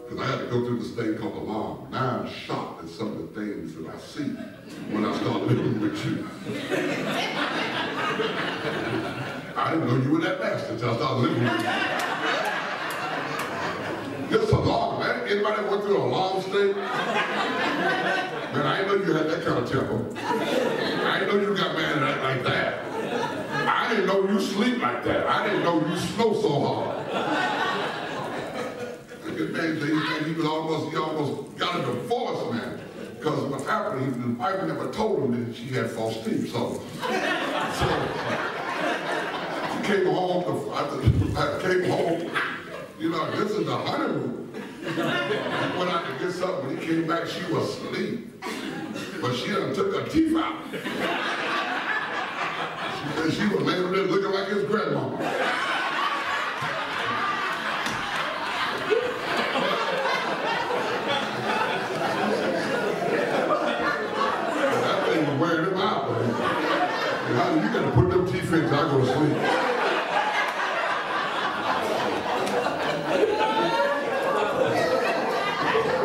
Because I had to go through this thing called alarm. Now I'm shocked at some of the things that I see when I start living with you. I didn't know you were that nasty until I started living with you. Just a long, man. Anybody went through a long stay? Man, I didn't know you had that kind of temper. I didn't know you got mad at like that. I didn't know you sleep like that. I didn't know you snow so hard. And Good man, he, he was almost, he almost got a divorce, man. Because what happened, the wife never told him that she had false teeth, so. so he came home, the, I came home, you know, this is the honeymoon. He went out to get something, when he came back, she was asleep. But she done took her teeth out. Said she was laying there looking like his grandmama. That thing was wearing him out, man. You gotta put them teeth in I go to sleep.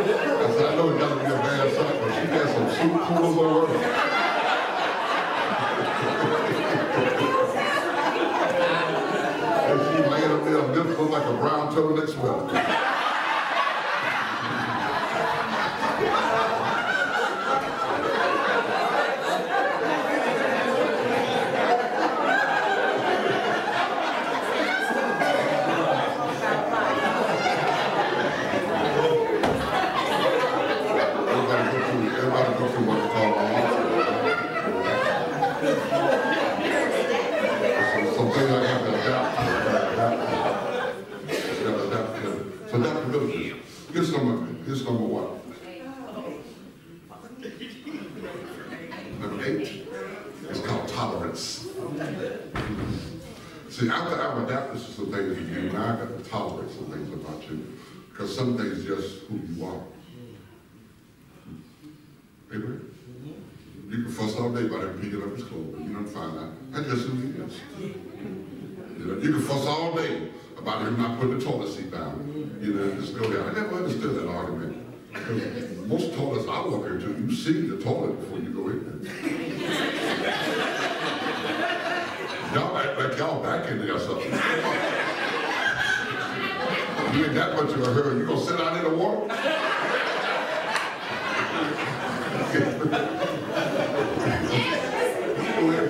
I said, I know it gotta be a bad sight, but she got some soup coolers over her. And she laying up there, lips look like next brown turtleneck sweater. Everybody go through, everybody go through what they call a Some some things I have to adapt. to, adapt to. Just gotta adapt to it. So adaptability. Here's number, here's number one. Number eight is called tolerance. See, after I've adapted to some things in you, now I got to tolerate some things about you. Because some things just who you are. Amen? You can fuss all day about him picking up his clothes, but you don't find out. That's just who he is. You know, you can fuss all day about him not putting the toilet seat down. You know, just go there. I never understood that argument. Because most toilets I walk into, you see the toilet before you go in there. Y'all act like y'all back in there or something. You that much of a hurry. You gonna sit down in the water?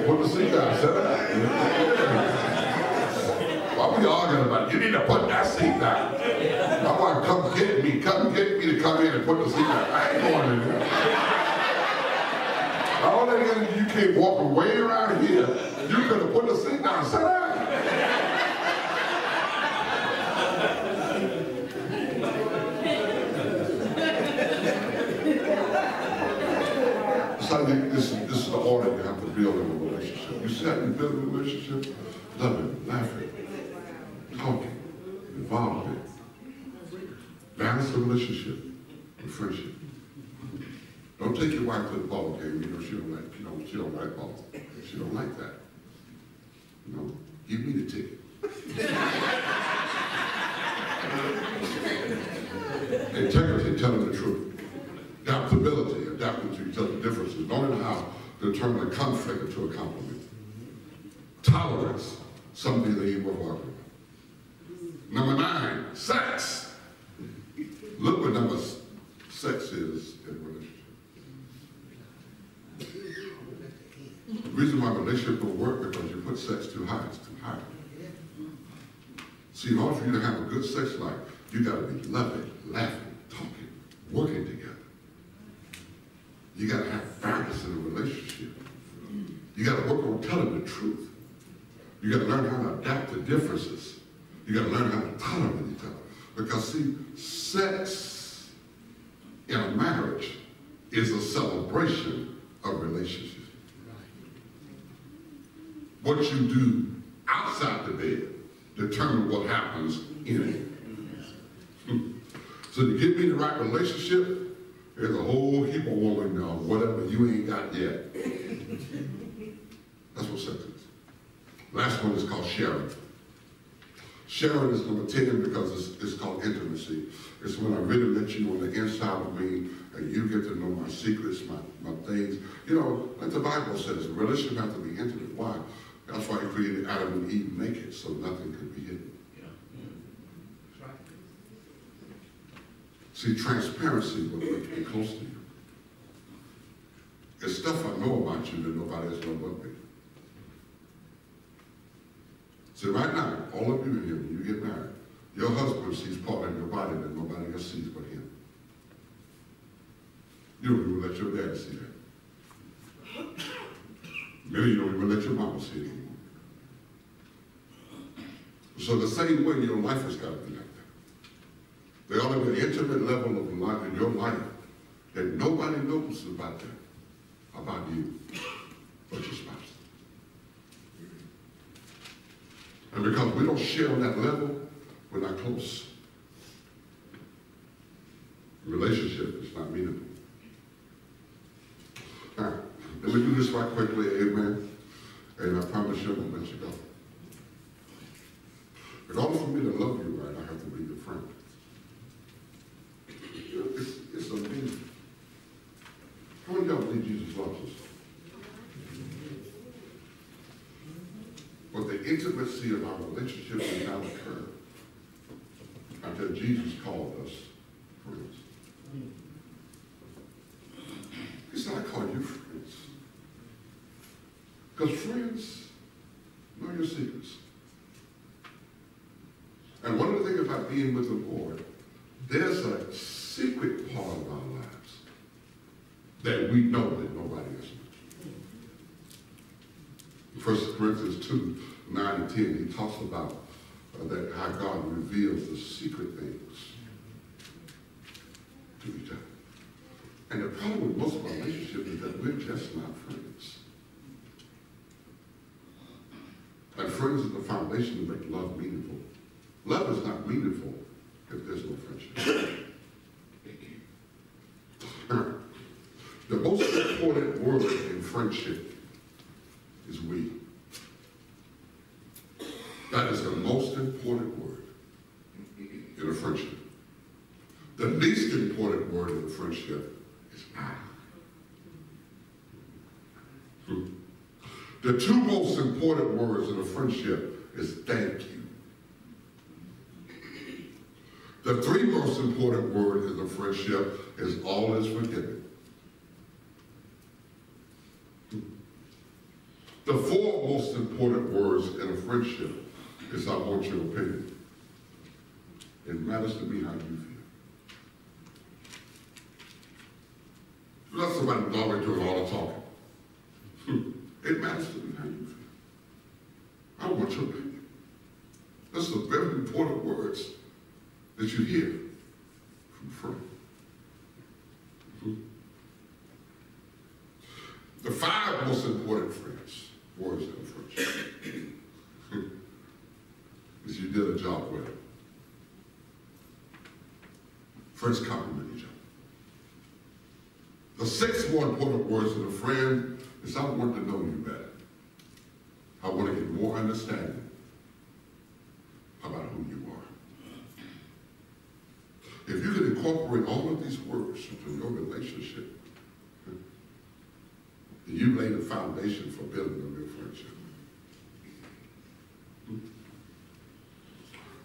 Put the seat down, sit down. Why we arguing about it? You need to put that seat down. I want to come get me, come get me to come in and put the seat down. I ain't going in there. All that energy you came walking way around here, you could have put the seat down, sit down. So I think this, this is the order you have to build in a see how build a relationship? Loving, laughing, talking, involvement. Balance the relationship with friendship. Don't take your wife to the ball game, you know, she don't like, you know, she don't like ball. She don't like that. You know, give me the ticket. Integrity, telling the truth. Adaptability, adapting to each other's differences, knowing how to turn a conflict into a compliment. Tolerance, something that ain't worth arguing. Number nine, sex. Look what number sex is in relationship. The reason why relationship don't work because you put sex too high, it's too high. See, in order for you to have a good sex life, you gotta be loving, laughing, talking, working together. You gotta have fairness in a relationship. You gotta work on telling the truth. You gotta learn how to adapt to differences. You gotta learn how to tolerate each other. Because see, sex in a marriage is a celebration of relationship. What you do outside the bed determines what happens in it. So to get me the right relationship, there's a whole heap of woman or whatever you ain't got yet. That's what sex is. Last one is called sharing. Sharing is number 10 because it's, it's called intimacy. It's when I really let you on the inside of me and you get to know my secrets, my, my things. You know, like the Bible says, a relationship has to be intimate. Why? That's why he created Adam and Eve naked so nothing could be hidden. That's right. See, transparency will make me close to you. It's stuff I know about you that nobody else knows about me. See, right now, all of you here, when you get married, your husband sees part of your body that nobody else sees but him. You don't even let your dad see that. Maybe you don't even let your mama see it anymore. So the same way your life has got to be like that. There ought to be an intimate level of life in your life that nobody knows about that, about you, but your spouse. And because we don't share on that level, we're not close. Relationship is not meaningful. Now, let me do this right quickly, amen. And I promise you I'm gonna let you go. In order for me to love you right, I have to be your friend. It's, it's amazing. How many of y'all believe Jesus loves us? But of our relationship will not occur until Jesus called us friends. He said, I call you friends. Because friends know your secrets. And one of the things about being with the Lord, there's a secret part of our lives that we know that nobody else knows. First Corinthians 2, 9 and 10, he talks about uh, that how God reveals the secret things to each other. And the problem with most of our relationships is that we're just not friends. And friends is the foundation to make love meaningful. Love is not meaningful if there's no friendship. the most important word in friendship is we. That is the most important word in a friendship. The least important word in a friendship is I. The two most important words in a friendship is thank you. The three most important words in a friendship is all is forgiven. The four most important words in a friendship is I want your opinion. It matters to me how you feel. Not somebody who's always doing all the talking. Hmm. It matters to me how you feel. I want your opinion. Those are very important words that you hear from a friend. Hmm. The five most important friends, words in a friendship, is you did a job well. Friends compliment each other. The six more important words of a is I want to know you better. I want to get more understanding about who you are. If you can incorporate all of these words into your relationship, you lay the foundation for building a real friendship.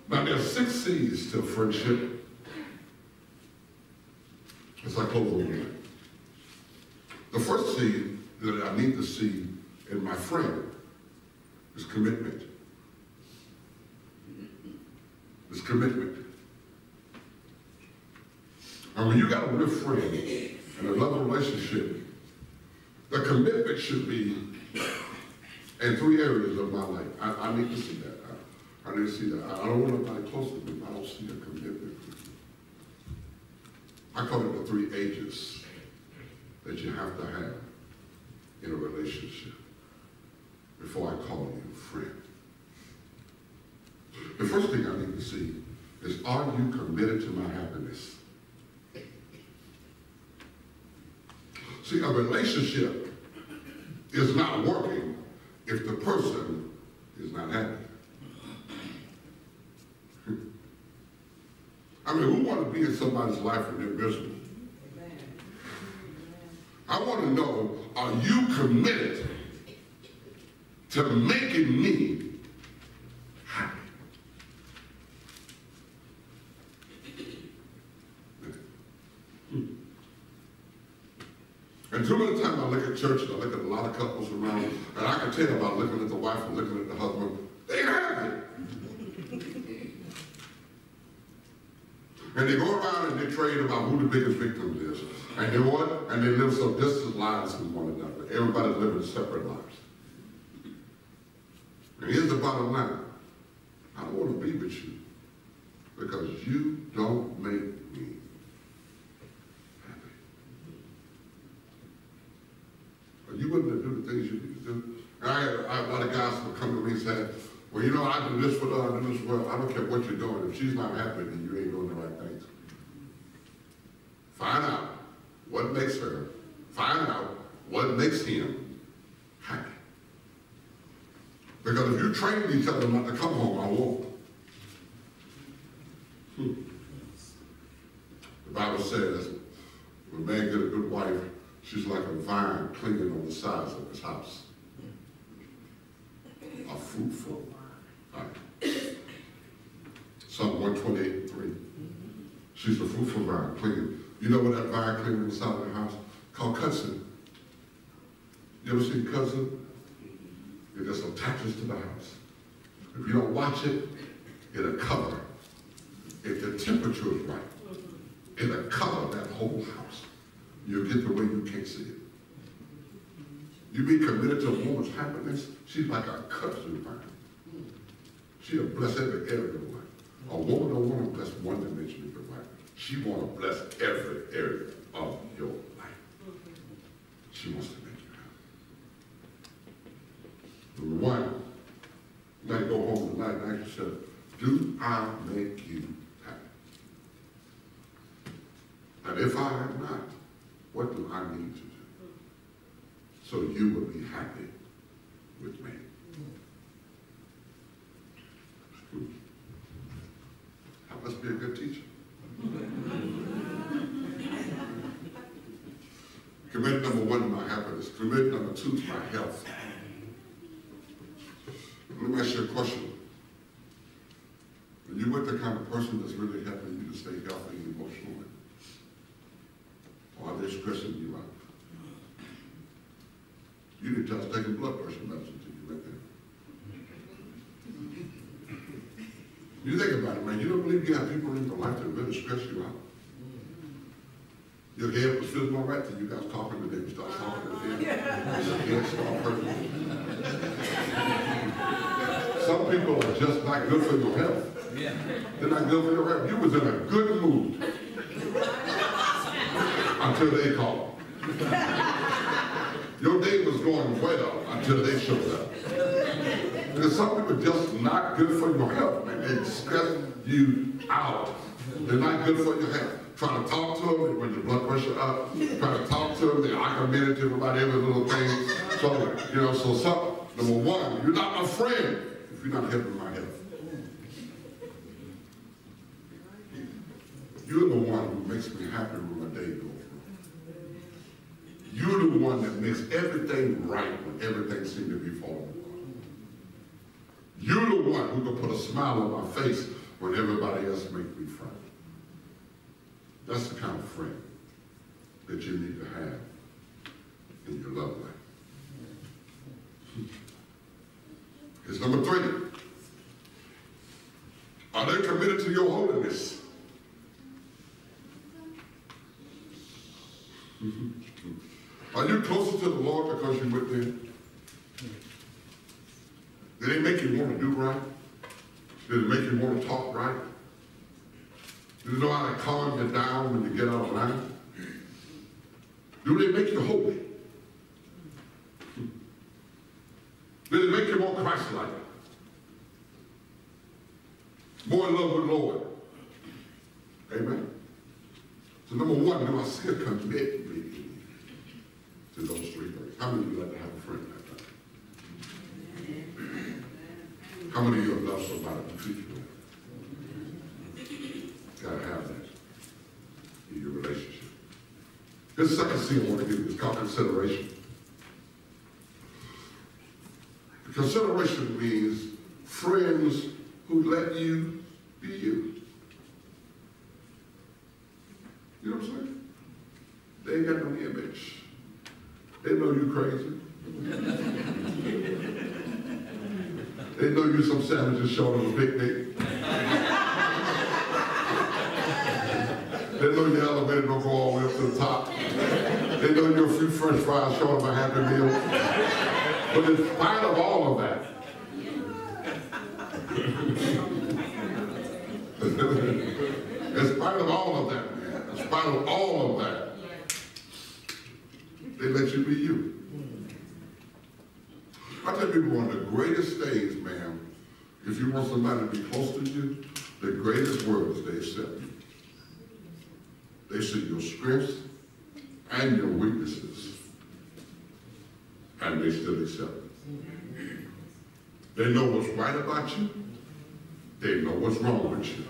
Now, there are six C's to friendship. As I close on that. The first C that I need to see in my friend is commitment. Is commitment. And when you got a real friend and a loving relationship, the commitment should be in three areas of my life. I, I need to see that. I, I need to see that. I, I don't want nobody close to me I don't see a commitment. I call it the three ages that you have to have in a relationship before I call you friend. The first thing I need to see is are you committed to my happiness? See, a relationship is not working if the person is not happy. I mean, who want to be in somebody's life and they're miserable? I want to know, are you committed to making me happy. And too many times I look at church and I look at a lot of couples around, and I can tell by looking at the wife and looking at the husband, they happy. And they go around and they trade about who the biggest victim is. And they what? And they live so distant lives from one another. Everybody's living separate lives. And here's the bottom line. I don't want to be with you because you don't make me happy. But you wouldn't do the things you need to do. And I, a lot of guys who come to me and say, well, you know, I do this for her, I do this for her. I don't care what you're doing. If she's not happy, then you ain't doing the right things. Find out what makes her. Find out what makes him happy. Because if you train each other not to come home, I won't. Hmm. The Bible says, when a man get a good wife, she's like a vine clinging on the sides of his house. A fruitful vine. Psalm 128, 3. She's a fruitful vine clinging. You know what that vine came on the side of the house? Called kudzu. You ever seen kudzu? It just attaches to the house. If you don't watch it, it'll cover. If the temperature is right, it'll cover that whole house. You'll get the way you can't see it. You be committed to a woman's happiness, she's like a kudzu vine. She'll bless every life. A woman don't want to bless one dimension of. She want to bless every area of your life. Mm-hmm. She wants to make you happy. Number one, you gotta go home tonight and ask yourself, do I make you happy? And if I am not, what do I need to do? Mm. So you will be happy with me. Mm. I must be a good teacher. Commit number one to my happiness. Commit number two to my health. Let me ask you a question. Are you with the kind of person that's really helping you to stay healthy emotionally? Or are they stressing you out? You need to start taking blood pressure medicine to you right there. You think about it, man. You don't believe you have people in your life that really stress you out? Your head was feeling all right till you guys talking to them, start talking to them. Your head start hurting. Some people are just not good for your health. They're not good for your health. You was in a good mood until they called. Your day was going well until they showed up. Because some people are just not good for your health, man. They stress you out. They're not good for your health. Try to talk to them, they bring your blood pressure up. Try to talk to them, they're argumentative about every little thing. So, you know, so some, number one, you're not my friend if you're not helping my health. You're the one who makes me happy when my day goes wrong. You're the one that makes everything right when everything seems to be falling. You're the one who can put a smile on my face when everybody else makes me frown. That's the kind of friend that you need to have in your love life. Here's number three. Are they committed to your holiness? Are you closer to the Lord because you're with them? Did it make you want to do right? Did it make you want to talk right? Do you know how to calm you down when you get out of line? Do they make you holy? Did it make you more Christ-like? More in love with the Lord? Amen. So number one, do I see a commitment to those three things? How many of you like to have a friend like that? How many of you have loved somebody to treat you? Gotta have that in your relationship. This second C I want to give you is called consideration. Consideration means friends who let you be you. You know what I'm saying? They ain't got no image. They know you crazy. they know you some sandwiches short of a picnic. they know your elevator don't go all the way up to the top. They know you're a few french fries short of a happy meal. But in spite of all of that, in spite of all of that, in spite of all of that, they let you be you. I tell people one of the greatest things, if you want somebody to be close to you, the greatest word is they accept you. They see your strengths and your weaknesses, and they still accept it. They know what's right about you. They know what's wrong with you.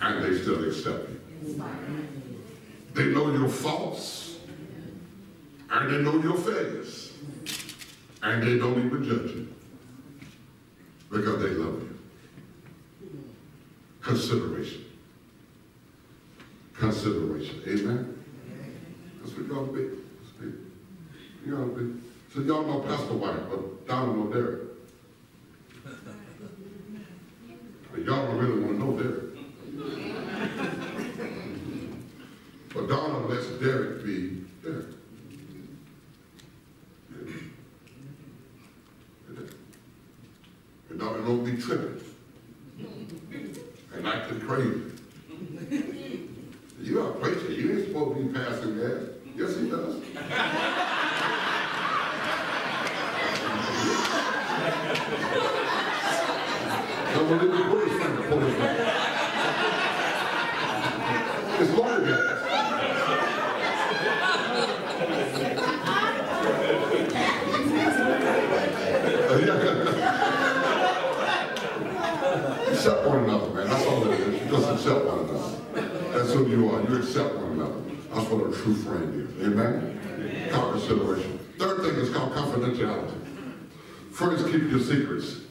And they still accept you. They know your faults. And they know your failures. And they don't even judge you. Because they love you. Consideration. Consideration. Amen? That's what y'all be. You to be. So y'all know Pastor White, but Donald know Derek. But y'all don't really want to know Derek. But Donald lets Derek be Derek. Yeah. Yeah. Donald don't be tripping. And acting crazy. You are a preacher. You ain't supposed to be passing gas. Yes, he does. Someone didn't put his finger, his finger. It's motor gas. Accept one another, man. That's all it is. You just accept one another. That's who you are. You accept one another. That's what a true friend is. Amen? Called consideration. Third thing is called confidentiality. Friends keep your secrets.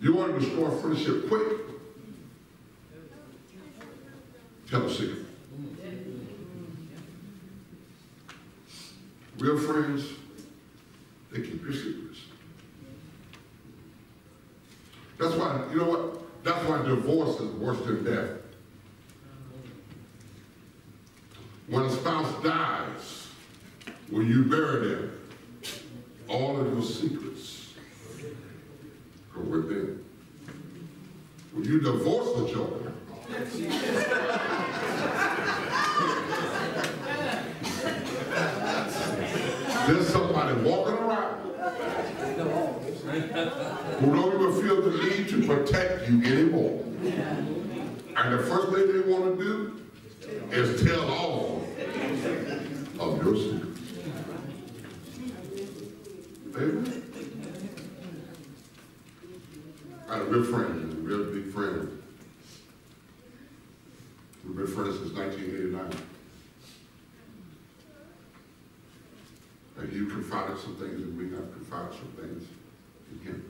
You want to destroy friendship quick? Tell a secret. Real friends, they keep your secrets. That's why, you know what? That's why divorce is worse than death. When a spouse dies, when you bury them, all of your secrets go with them. When you divorce the children, there's somebody walking around who don't even feel the need to protect you anymore. And the first thing they want to do is tell all of your secrets. Amen. I had a real friend, a real big friend. We've been friends since 1989. And he confided some things and we I've confided some things in him.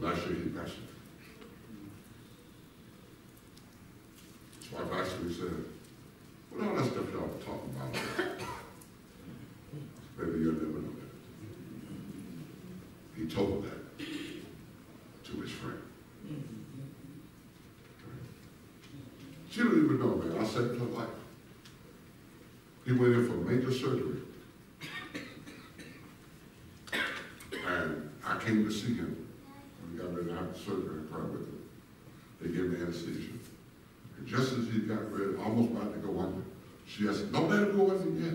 Last year he passed away. His wife actually said, well, all that stuff y'all talking about, maybe you'll never know that. He told that to his friend. She don't even know, man. I saved her life. He went in for major surgery. And I came to see him when he got ready to have the surgery and pray with him. They gave me anesthesia. And just as he got ready, almost about to go under, she asked, don't let him go under yet.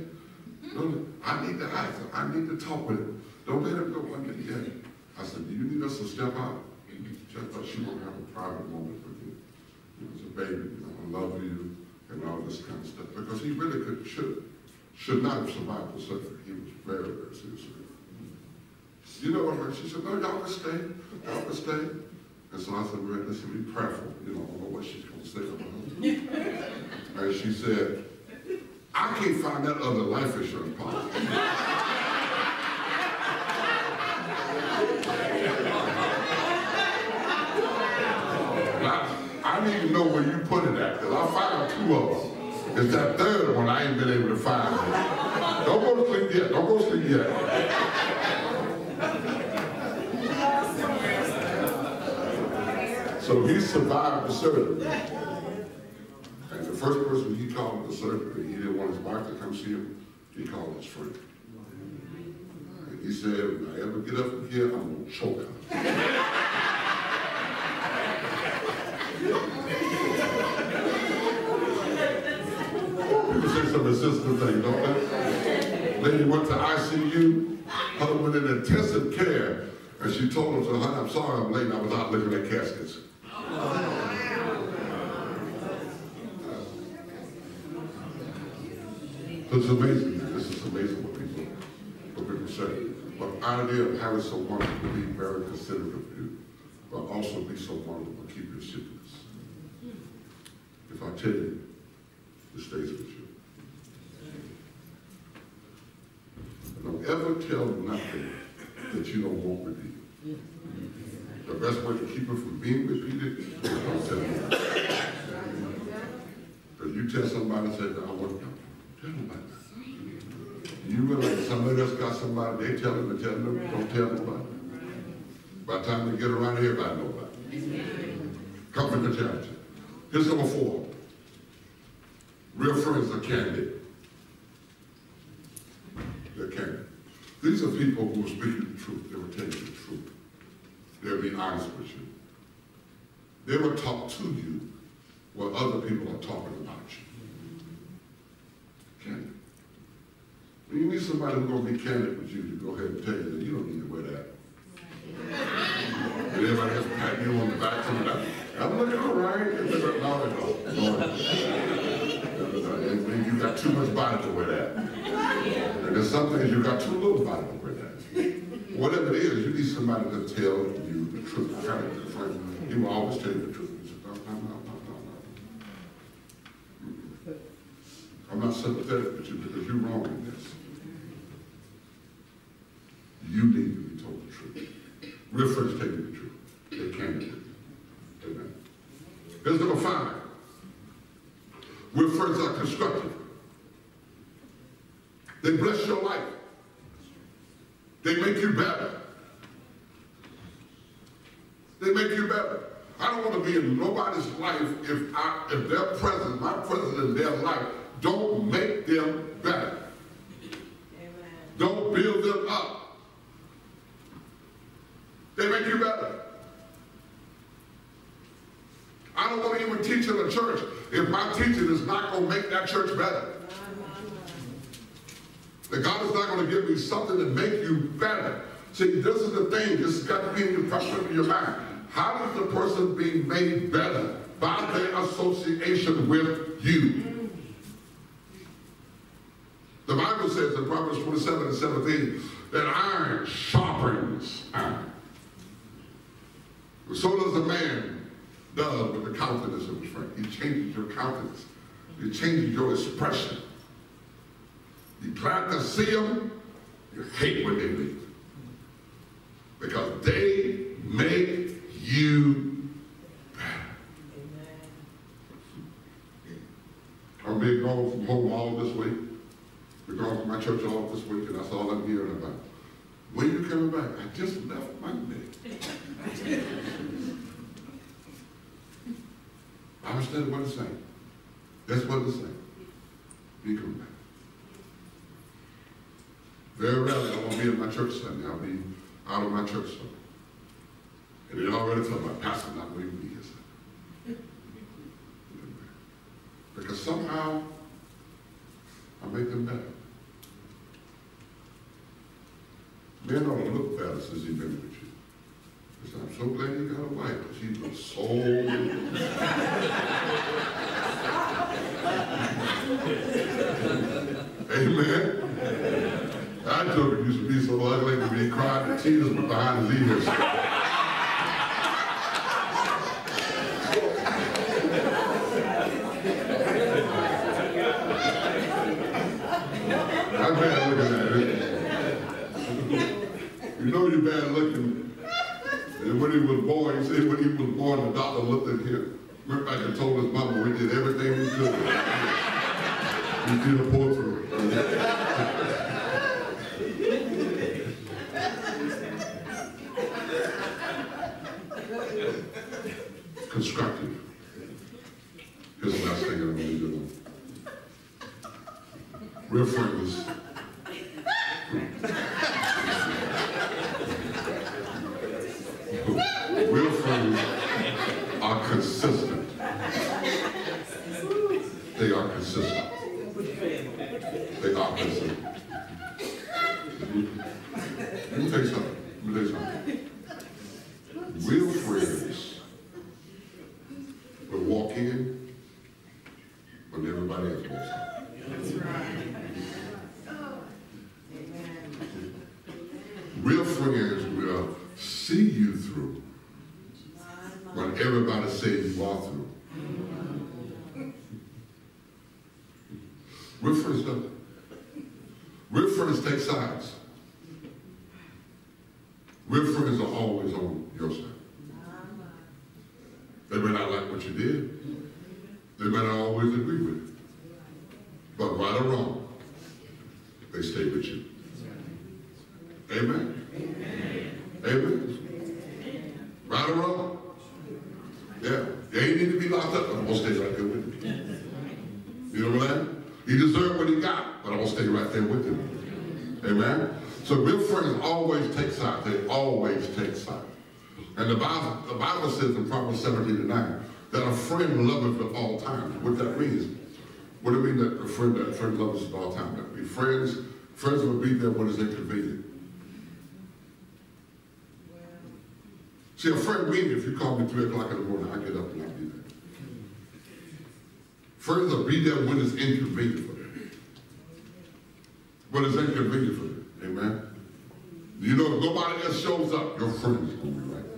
Don't, I need to ask him. I need to talk with him. Don't let him go under yet. I said, do you need us to step out? Just thought she want to have a private moment with you. He was a baby, you know, I love you, and all this kind of stuff. Because he really could, should, should not have survived the surgery. He was very, very seriously. You know what? She said, no, y'all can stay. Y'all can stay. And so I said, well, listen, be prayerful. You know, I don't know what she's going to say my and she said, I can't find that other life insurance policy. I, I need to know where you put it at, because I found two of them. It's that third one I ain't been able to find. Don't go to sleep yet. Don't go to sleep yet. So he survived the surgery. And the first person he called the surgery, he didn't want his wife to come see him, he called his friend. And he said, if I ever get up from here, I'm gonna choke her. People say some resistant things, don't they? Lady went to ICU, husband in intensive care, and she told him, honey, I'm sorry I'm late, I was out looking at caskets. It's amazing, this is amazing what people, what people say. But idea of having someone to be very considerate of you, but also be someone who will keep your secrets. If I tell you, it stays with you. Don't ever tell nothing that you don't want repeated. The best way to keep it from being repeated is don't tell. Because you tell somebody, say, I want, don't tell nobody. You realize somebody else got somebody, they tell them, they tell them, don't tell nobody. By the time they get around here, everybody know about it. Confidentiality. Here's number four. Real friends are candid. They're candid. These are people who will speak you the truth. They will tell you the truth. They'll be honest with you. They will talk to you while other people are talking about you. Candid. When you need somebody who's going to be candid with you to go ahead and tell you that you don't need to wear that. And everybody else pat you on the back. I'm looking all right. And they're like, No, no, no. And you got too much body to wear that. And there's some things you got too little body to wear that. Whatever it is, you need somebody to tell you the truth. Kind of the friend. He will always tell you the truth. No, no, no. I'm not sympathetic with you because you're wrong in this. You need to be told the truth. Friends tell you the truth. They can't do it. Amen. Here's number five. Real friends are constructive. They bless your life. They make you better. They make you better. I don't want to be in nobody's life if I, if their presence, my presence in their life, don't make them better. Don't build them up. They make you better. I don't want to even teach in a church if my teaching is not going to make that church better. That God is not going to give me something to make you better. See, this is the thing. This has got to be in the question of your mind. How does the person be made better? By their association with you. The Bible says in Proverbs 27 and 17 that iron sharpens iron. So does a man does with the countenance of his friend. He changes your countenance. He changes your expression. You glad to see them, you hate when they leave. Because they make you better. I'm being gone from home all this week. We're going from my church all this week, and that's all I'm hearing about. When you coming back? I just left Monday. I understand what it's saying. That's what it's saying. You come back. Very rarely I won't be in my church Sunday. I'll be out of my church Sunday. And they already told my pastor not going to be here Sunday. Because somehow I make them better. Men don't look better since he's been with you. I'm so glad you got a wife, because she looks so Amen. I him he used to be so ugly that he cried the tears behind his ears. I'm bad looking at it. You know you're bad looking. And when he was born, he said when he was born, the doctor looked at him, went back and told his mama we did everything we could. Still pulled through. Constructive. Here's the last thing I'm going to do. Real friends. Real friends are consistent. They are consistent. They are consistent. Let me tell you something. Let me tell you something. Real friends will walk in when everybody else walks out. Real friends will see you through when everybody says you are through. Real friends don't. Real friends take sides. Real friends are always on your side. They may not like what you did. They may not always agree with it. But right or wrong, they stay with you. Amen? Amen? Right or wrong? Yeah. You ain't need to be locked up, but I'm going to stay right there with you. You know what I'm saying? He deserved what he got, but I'm going to stay right there with him. Amen? So real friends always take sides. They always take sides. And the Bible, the Bible says in Proverbs 17 to 9 that a friend loveth at all times. What that means, what do it mean that a friend, that a friend loves at all times? That means friends, friends will be there when it's inconvenient. See, a friend means if you call me 3 o'clock in the morning, I get up and I'll be there. Friends will be there when it's inconvenient for them. When it's inconvenient for them. Amen? You know, if nobody else shows up, your friend is going to be right there.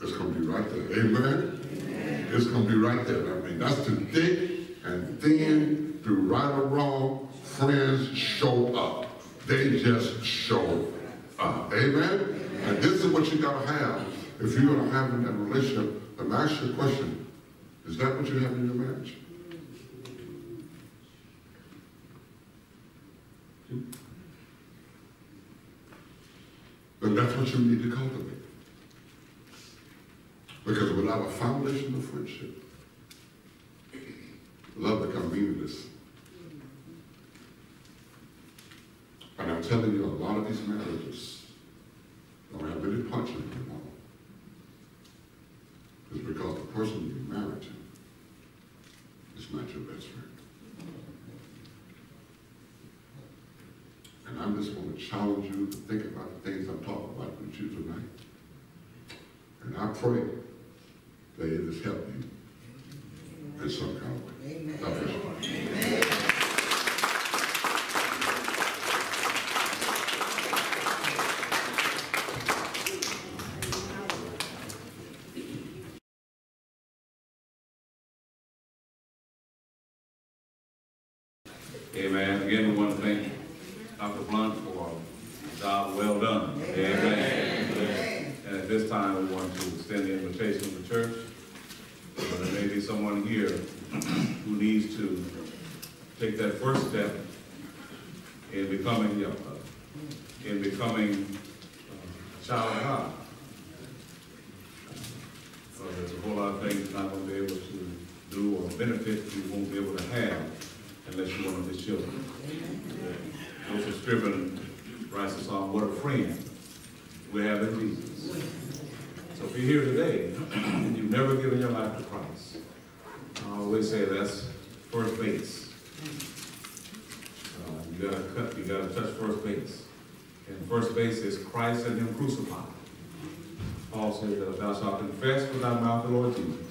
It's going to be right there. Amen? It's going to be right there. I mean, that's through thick and thin, through right or wrong, friends show up. They just show up. Amen? And this is what you got to have. If you're going to have in that relationship, let me ask you a question. Is that what you have in your marriage? then that's what you need to cultivate. Because without a foundation of friendship, love becomes meaningless. And I'm telling you, a lot of these marriages don't have any punch in them all. It's because the person you're married to is not your best friend. And I'm just going to challenge you to think about the things I'm talking about with you tonight. And I pray that it has helped you in some kind of way. God bless you. Amen. Again, we want to thank Dr. Blount for a job well done. Amen. And at this time, we want to extend the invitation to the church. Uh, There may be someone here who needs to take that first step in becoming, uh, in becoming uh, a child of God. Uh, There's a whole lot of things you're not going to be able to do or benefit you won't be able to have unless you're one of his children. Joseph Scriven writes a song, What a Friend We Have in Jesus. So if you're here today and you've never given your life to Christ, I always say that's first base. Uh, you gotta cut, you gotta touch first base. And first base is Christ and Him crucified. Paul says that thou shalt confess with thy mouth the Lord Jesus.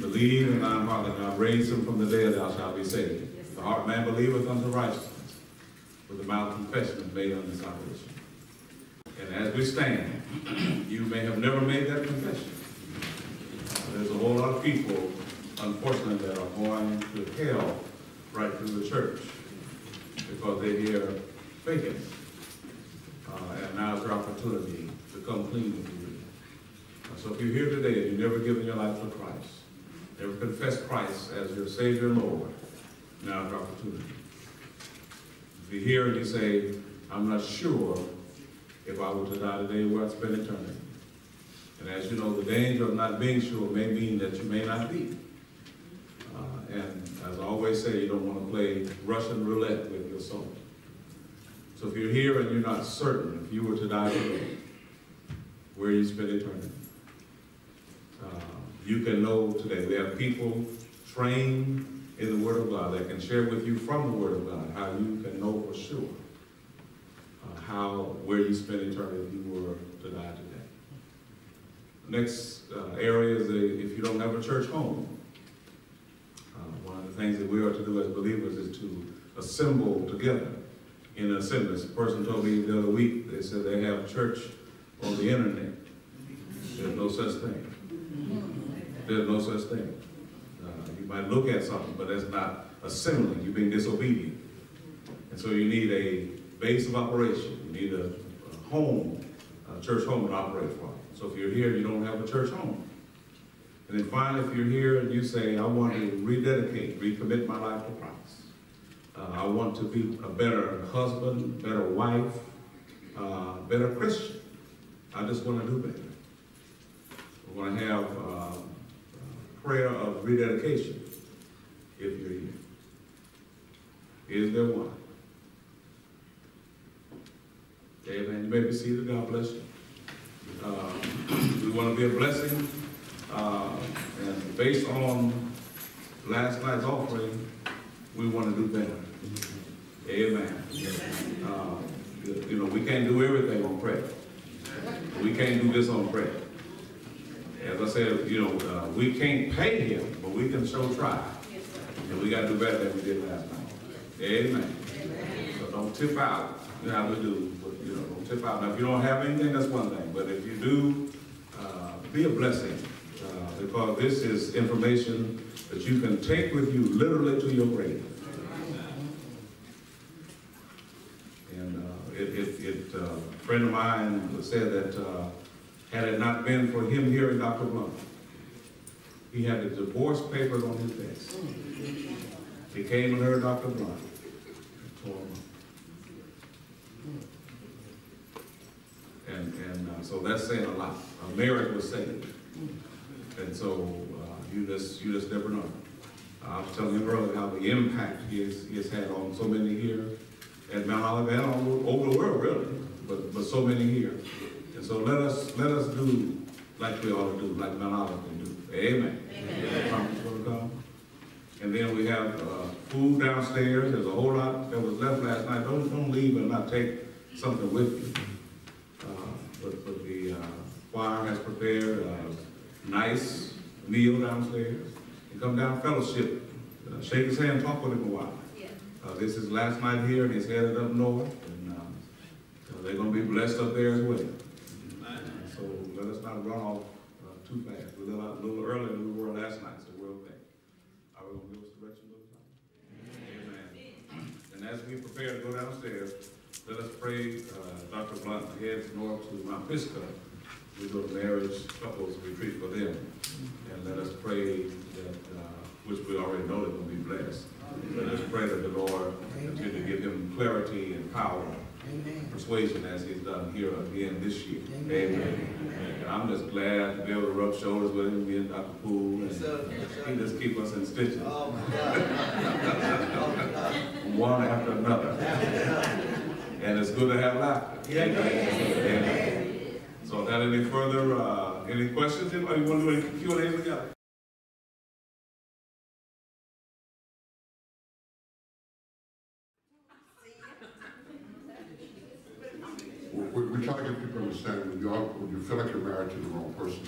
Believe in thine heart that God raised him from the dead, thou shalt be saved. The heart man believeth unto righteousness, with the mouth confession is made unto salvation. And as we stand, you may have never made that confession. There's a whole lot of people, unfortunately, that are going to hell right through the church. because they hear faking. Uh, and now's your opportunity to come clean with you. Uh, So if you're here today and you've never given your life to Christ, never confessed Christ as your Savior and Lord, now's your opportunity. If you're here and you say, I'm not sure if I were to die today, where I'd spend eternity. And as you know, the danger of not being sure may mean that you may not be. Uh, and as I always say, you don't want to play Russian roulette with your soul. So if you're here and you're not certain, if you were to die today, where you spend eternity, uh, you can know today. We have people trained in the Word of God that can share with you from the Word of God how you can know for sure uh, how where you spend eternity if you were to die today. Next uh, area is if you don't have a church home, one of the things that we are to do as believers is to assemble together in an assembly. A person told me the other week, they said they have church on the internet. There's no such thing. There's no such thing. Uh, you might look at something, but that's not assembling. You're being disobedient. And so you need a base of operation. You need a, a home, a church home to operate from. So if you're here you don't have a church home, and then finally, if you're here and you say, I want to rededicate, recommit my life to Christ. Uh, I want to be a better husband, better wife, uh, better Christian. I just want to do better. We're going to have uh, prayer of rededication if you're here. Is there one? Amen. You may be seated. God bless you. Uh, we want to be a blessing. Uh, and based on last night's offering, we want to do better. Amen. Uh, you know, we can't do everything on prayer. We can't do this on prayer. As I said, you know, uh, we can't pay him, but we can show try. And we got to do better than we did last night. Amen. So don't tip out. You know how we do, but you know, don't tip out. Now, if you don't have anything, that's one thing. But if you do, uh, be a blessing. Because this is information that you can take with you literally to your grave. And uh, it, it, it uh, a friend of mine said that uh, had it not been for him hearing Dr. Blount, he had the divorce papers on his desk. He came and heard Dr. Blount. And, and uh, so that's saying a lot. A marriage was saved. And so uh, you just you just never know. I was telling him earlier how the impact he has, he has had on so many here at Mount Olive and all over the world, really, but but so many here. And so let us let us do like we ought to do, like Mount Olive can do. Amen. Amen. And then we have uh, food downstairs. There's a whole lot that was left last night. Don't don't leave and not take something with you. Uh, but, but the uh, choir has prepared a nice meal downstairs. And come down fellowship, uh, shake his hand, talk with him a while. Uh, this is last night here, and he's headed up north, and uh, uh, they're going to be blessed up there as well. So let us not run off uh, too fast. We're a little, a little earlier than we were last night, so we're okay. Are we going to give us direction, Brother Tom? Amen. And as we prepare to go downstairs, let us pray. Uh, Dr. Blount heads north to Mount Pisgah. We go to marriage couples retreat for them, and let us pray that, uh, which we already know they're going to be blessed. Let us pray that the Lord continue to give him clarity and power, persuasion as he's done here again this year. Amen. And I'm just glad to be able to rub shoulders with him, me and Dr. Poole, and he just keep us in stitches, Oh, my God. one after another. And it's good to have laughter. Amen. So without any further, uh, any questions, anybody want to do any Q and A together? We, we try to get people to understand when you are, when you feel like you're married to the wrong person,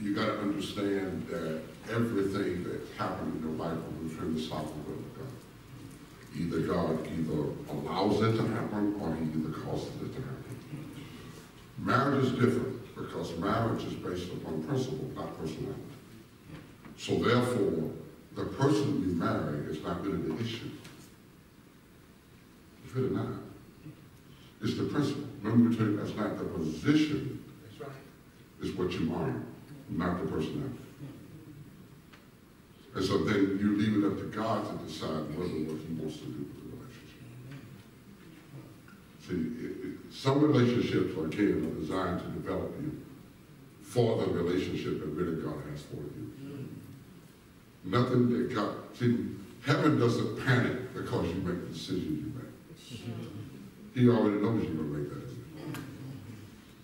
you got to understand that everything that happened in your life was within the sovereign will of God. Either God either allows it to happen or He either causes it to happen. Marriage is different because marriage is based upon principle, not personality. So therefore, the person you marry is not really the issue. Fit or not. It's the principle. Remember we told you last night, the position That's right. is what you are, not the personality. And so then you leave it up to God to decide whether what he wants to do with the relationship. See, it, it, some relationships, again, are designed to develop you for the relationship that really God has for you. Nothing that God, see, heaven doesn't panic because you make the decisions you make. He already knows you're gonna make that decision.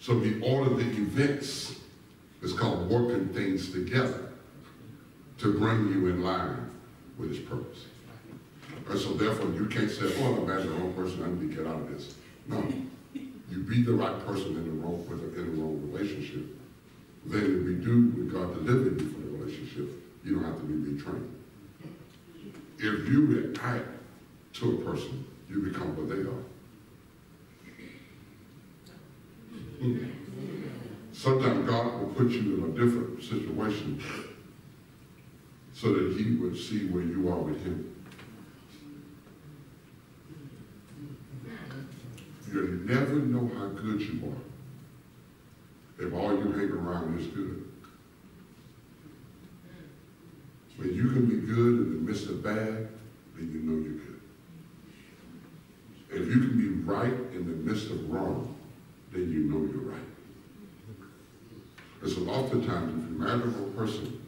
So he ordered the events, it's called working things together to bring you in line with his purpose. And so therefore, you can't say, oh, I'm married the wrong person, I need to get out of this. No, you be the right person in the wrong, with in the wrong relationship. Then if we do, with God deliver you from the relationship, you don't have to be retrained. If you react to a person, you become what they are. Sometimes God will put you in a different situation so that he would see where you are with him. You never know how good you are if all you hang around is good. When you can be good in the midst of bad, then you know you're good. If you can be right in the midst of wrong, then you know you're right. And so oftentimes, if you marry the wrong person,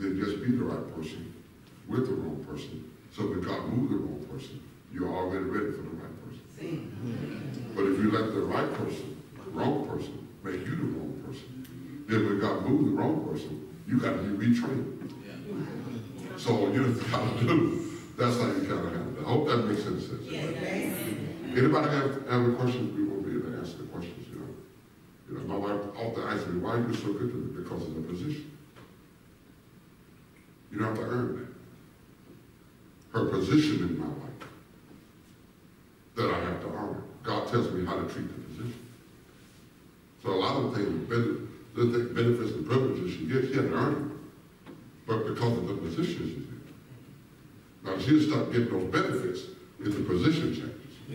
then just be the right person with the wrong person. So when God moves the wrong person, you're already ready for the. Mm-hmm. But if you let the right person, the wrong person, make you the wrong person, then when God moves the wrong person, you got to be retrained. So you you got to do. That's how you got to handle it. I hope that makes any sense. Anybody have, have a question? We won't be able to ask the questions, you know. You know, my wife often asks me, why are you so good to me? Because of the position. You don't have to earn that. Her position in my life that I have to honor. God tells me how to treat the position. So a lot of things, ben- the th- benefits and privileges she gets, she had to earn them. But because of the position she's in. Now she'll start getting those benefits if the position changes.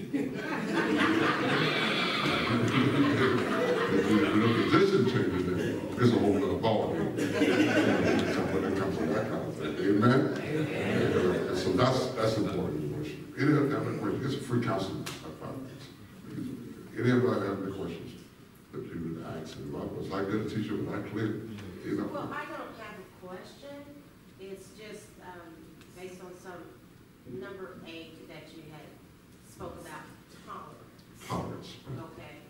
When the position changes, then it's a whole other ballgame. When it comes to that kind of thing. Amen? And so that's, that's important in worship. Any other have any questions? It's a free counseling. five minutes. Have any questions that you would ask? And if I was like that teacher, was I clear? You know? Well, I don't have a question. It's just, um, based on some number eight that you had spoke about tolerance. Tolerance. Okay,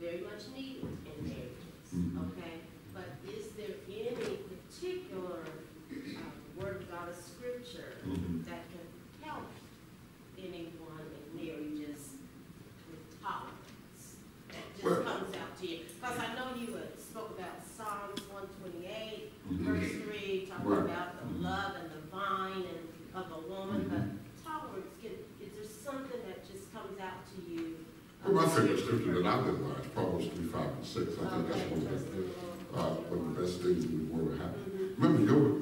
very much needed in marriages, Mhm. okay? But is there any particular, uh, word of God or scripture Mhm. that can help anyone in marriages with tolerance? That Well- just comes out to you? Because I know you spoke about Psalms one twenty-eight, Mhm. verse three, talking Right. about the Mhm. love and the vine and of a woman, Mhm. but tolerance, can, is there something that just comes out to you? Well, my favorite scripture that I live by is Proverbs three, five, and six. I think that's Okay, one of the, the uh, one of the best things in the world to happen. Mhm. Remember, you're,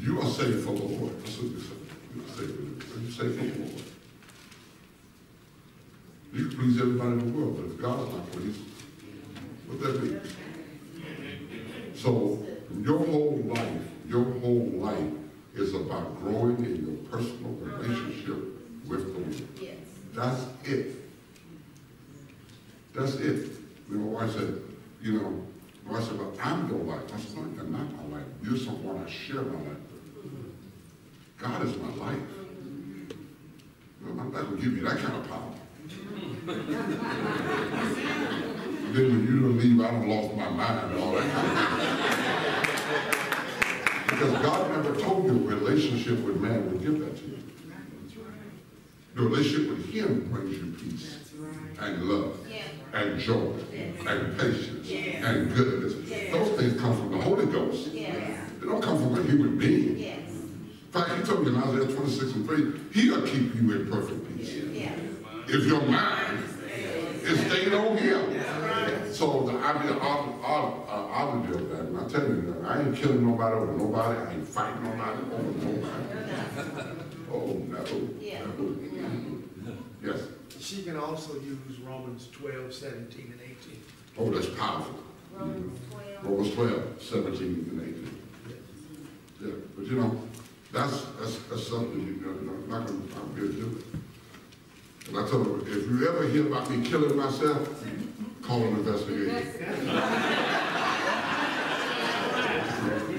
you are saved for the Lord. That's what you say. You're saved, you're saved for the Lord. You can please everybody in the world, but if God is not pleased, what that mean? So, your whole life, your whole life is about growing in your personal relationship with the Lord. Yes. That's it. That's it. You know, I said, you know, I said, well, I'm your life. I said, no, you're not my life. You're someone I share my life with. God is my life. Know, I'm not going to give you that kind of power. then when you don't leave, I don't lost my mind and all that kind of. Because God never told you relationship with man would give that to you. The relationship with him brings you peace and love and joy and patience and goodness. Those things come from the Holy Ghost. They don't come from a human being. In fact, he told me in Isaiah 26 and 3, he'll keep you in perfect peace. If your mind is stayed on him. So uh, the idea, oddity of that, and I tell you, I ain't killing nobody over nobody, I ain't fighting nobody over nobody. Oh, no. Yeah. no. Yes. she can also use Romans 12, 17, and eighteen. Oh, that's powerful. Romans mm-hmm. twelve. Romans 12, 17 and 18. Yeah, but you know, that's, that's, that's something you know, I'm not gonna, I'm here to do it. And I told her, if you ever hear about me killing myself, call an investigation.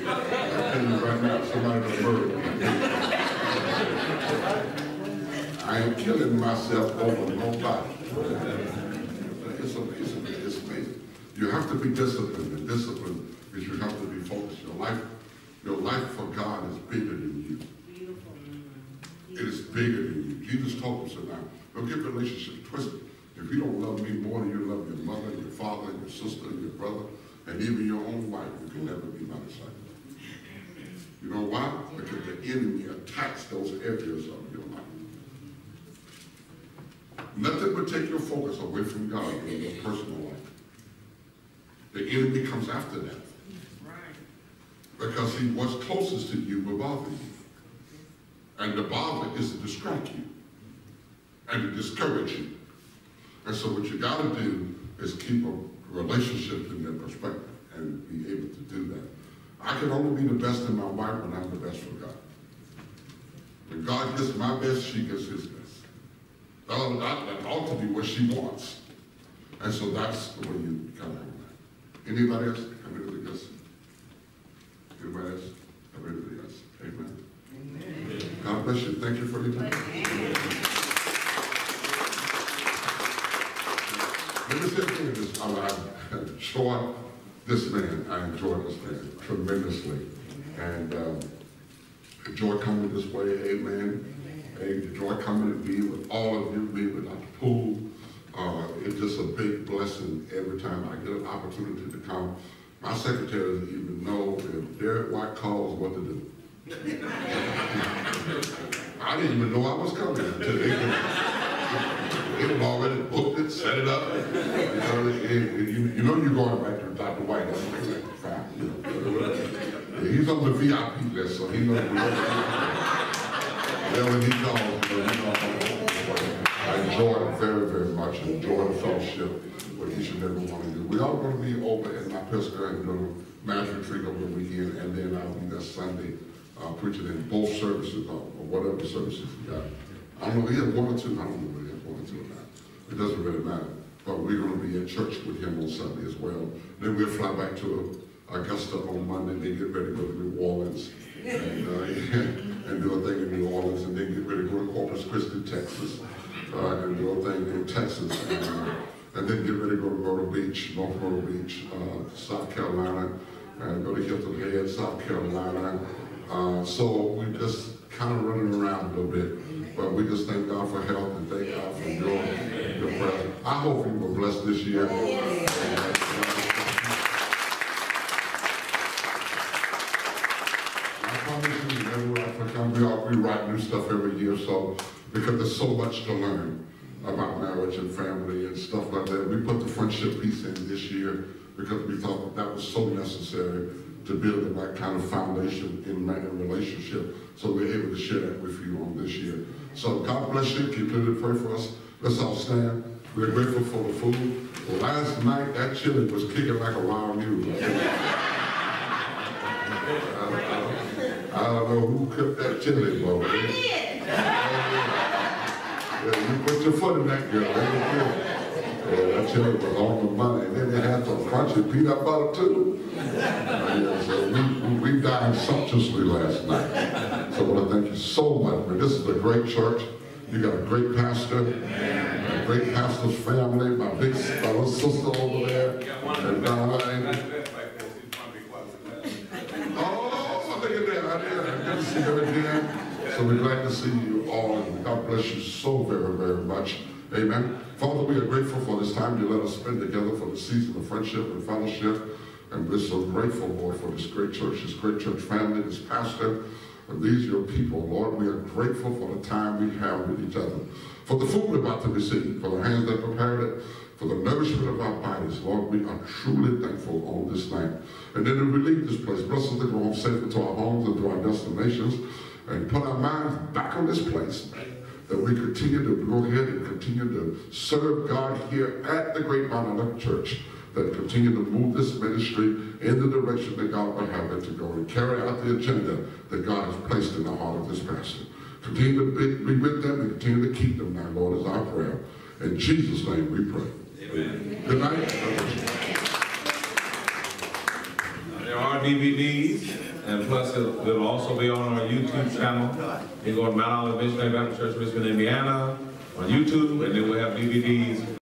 I tell you right now, somebody gonna murder me. I ain't killing myself over nobody. It's amazing, it's amazing. You have to be disciplined, and discipline is you have to be focused. Your life, your life for God is bigger than you. Beautiful. It is bigger than you. Jesus told us now. Don't get relationships twisted. If you don't love me more than you love your mother, your father, your sister, your brother, and even your own wife, you can never be my disciple. You know why? Because the enemy attacks those areas of your life. Nothing will take your focus away from God in your personal life. The enemy comes after that. Because he what's closest to you will bother you. And the bother is to distract you and to discourage you. And so what you got to do is keep a relationship in their perspective and be able to do that. I can only be the best in my wife when I'm the best for God. When God gets my best, she gets his best. That ought, that, that ought to be what she wants. And so that's the way you kind of have that. Anybody else? Anybody else? Anybody else? Everybody else? Amen. God bless you. Thank you for your time. Let me say again, this, I, I enjoy this man. I enjoy this man tremendously. And um, enjoy coming this way. Amen. I enjoy coming to be with all of you, be with Dr. Poole. Uh, it's just a big blessing every time I get an opportunity to come. My secretary doesn't even know if Derek White calls what to do. I didn't even know I was coming until they they had already booked it, set it up. You know, you, you know you're going back to Dr. White. Yeah, He's on the VIP list, so he knows. Yeah, when he calls, you know, I enjoy it very, very much, enjoy the fellowship with each and every one of you. We are gonna be over in Mount Pisgah and go to marriage retreat over the weekend, and then I'll be there Sunday, uh, preaching in both services, or or whatever services you got. I don't know, he has one or two, I don't know whether he has one or two or not. It doesn't really matter. But we're gonna be in church with him on Sunday as well. Then we'll fly back to Augusta on Monday, then get ready to go to New Orleans. And, uh, and do a thing in New Orleans, and then get ready to go to Corpus Christi, Texas, uh, and do a thing in Texas. And, uh, and then get ready to go to Myrtle Beach, North Myrtle Beach, uh, South Carolina, and go to Hilton Head, South Carolina. Uh, so we just kind of running around a little bit, but we just thank God for health and thank God for your, your presence. I hope you were blessed this year. I promise you, never write come. We all we write new stuff every year, so because there's so much to learn about marriage and family and stuff like that. We put the friendship piece in this year because we thought that was so necessary to build the right kind of foundation in man and relationship. So we're able to share that with you on this year. So God bless you. Continue to pray for us. Let's all stand. We're grateful for the food. Last night, that chili was kicking like a wild mule. I don't know who cooked that chili, but I Yeah, you put your foot in that girl. Yeah, that chili was on the money. And then they had some crunchy peanut butter too. So we, we, dined sumptuously last night. So I want to thank you so much. This is a great church. You got a great pastor, a great pastor's family, my big little sister over there. And Donna, and, Oh, look at that. I did. Good to see her again. So we're glad to see you all. And God bless you so very, very much. Amen. Father, we are grateful for this time you let us spend together for the season of friendship and fellowship. And we're so grateful, Lord, for this great church, this great church family, this pastor, and these your people. Lord, we are grateful for the time we have with each other, for the food we're about to receive, for the hands that prepared it, for the nourishment of our bodies. Lord, we are truly thankful on this night. And then we leave this place, bless us to go home safely to our homes and to our destinations, and put our minds back on this place that we continue to go ahead and continue to serve God here at the Great Mount Church, that continue to move this ministry in the direction that God would have it to go and carry out the agenda that God has placed in the heart of this pastor. Continue to be, with them and continue to keep them now, Lord, is our prayer. In Jesus' name we pray. Amen. Good night. There are DVDs, and plus it will also be on our YouTube channel. You go to Mount Olive Missionary Baptist Church, Richmond, Indiana, on YouTube, and then we'll have DVDs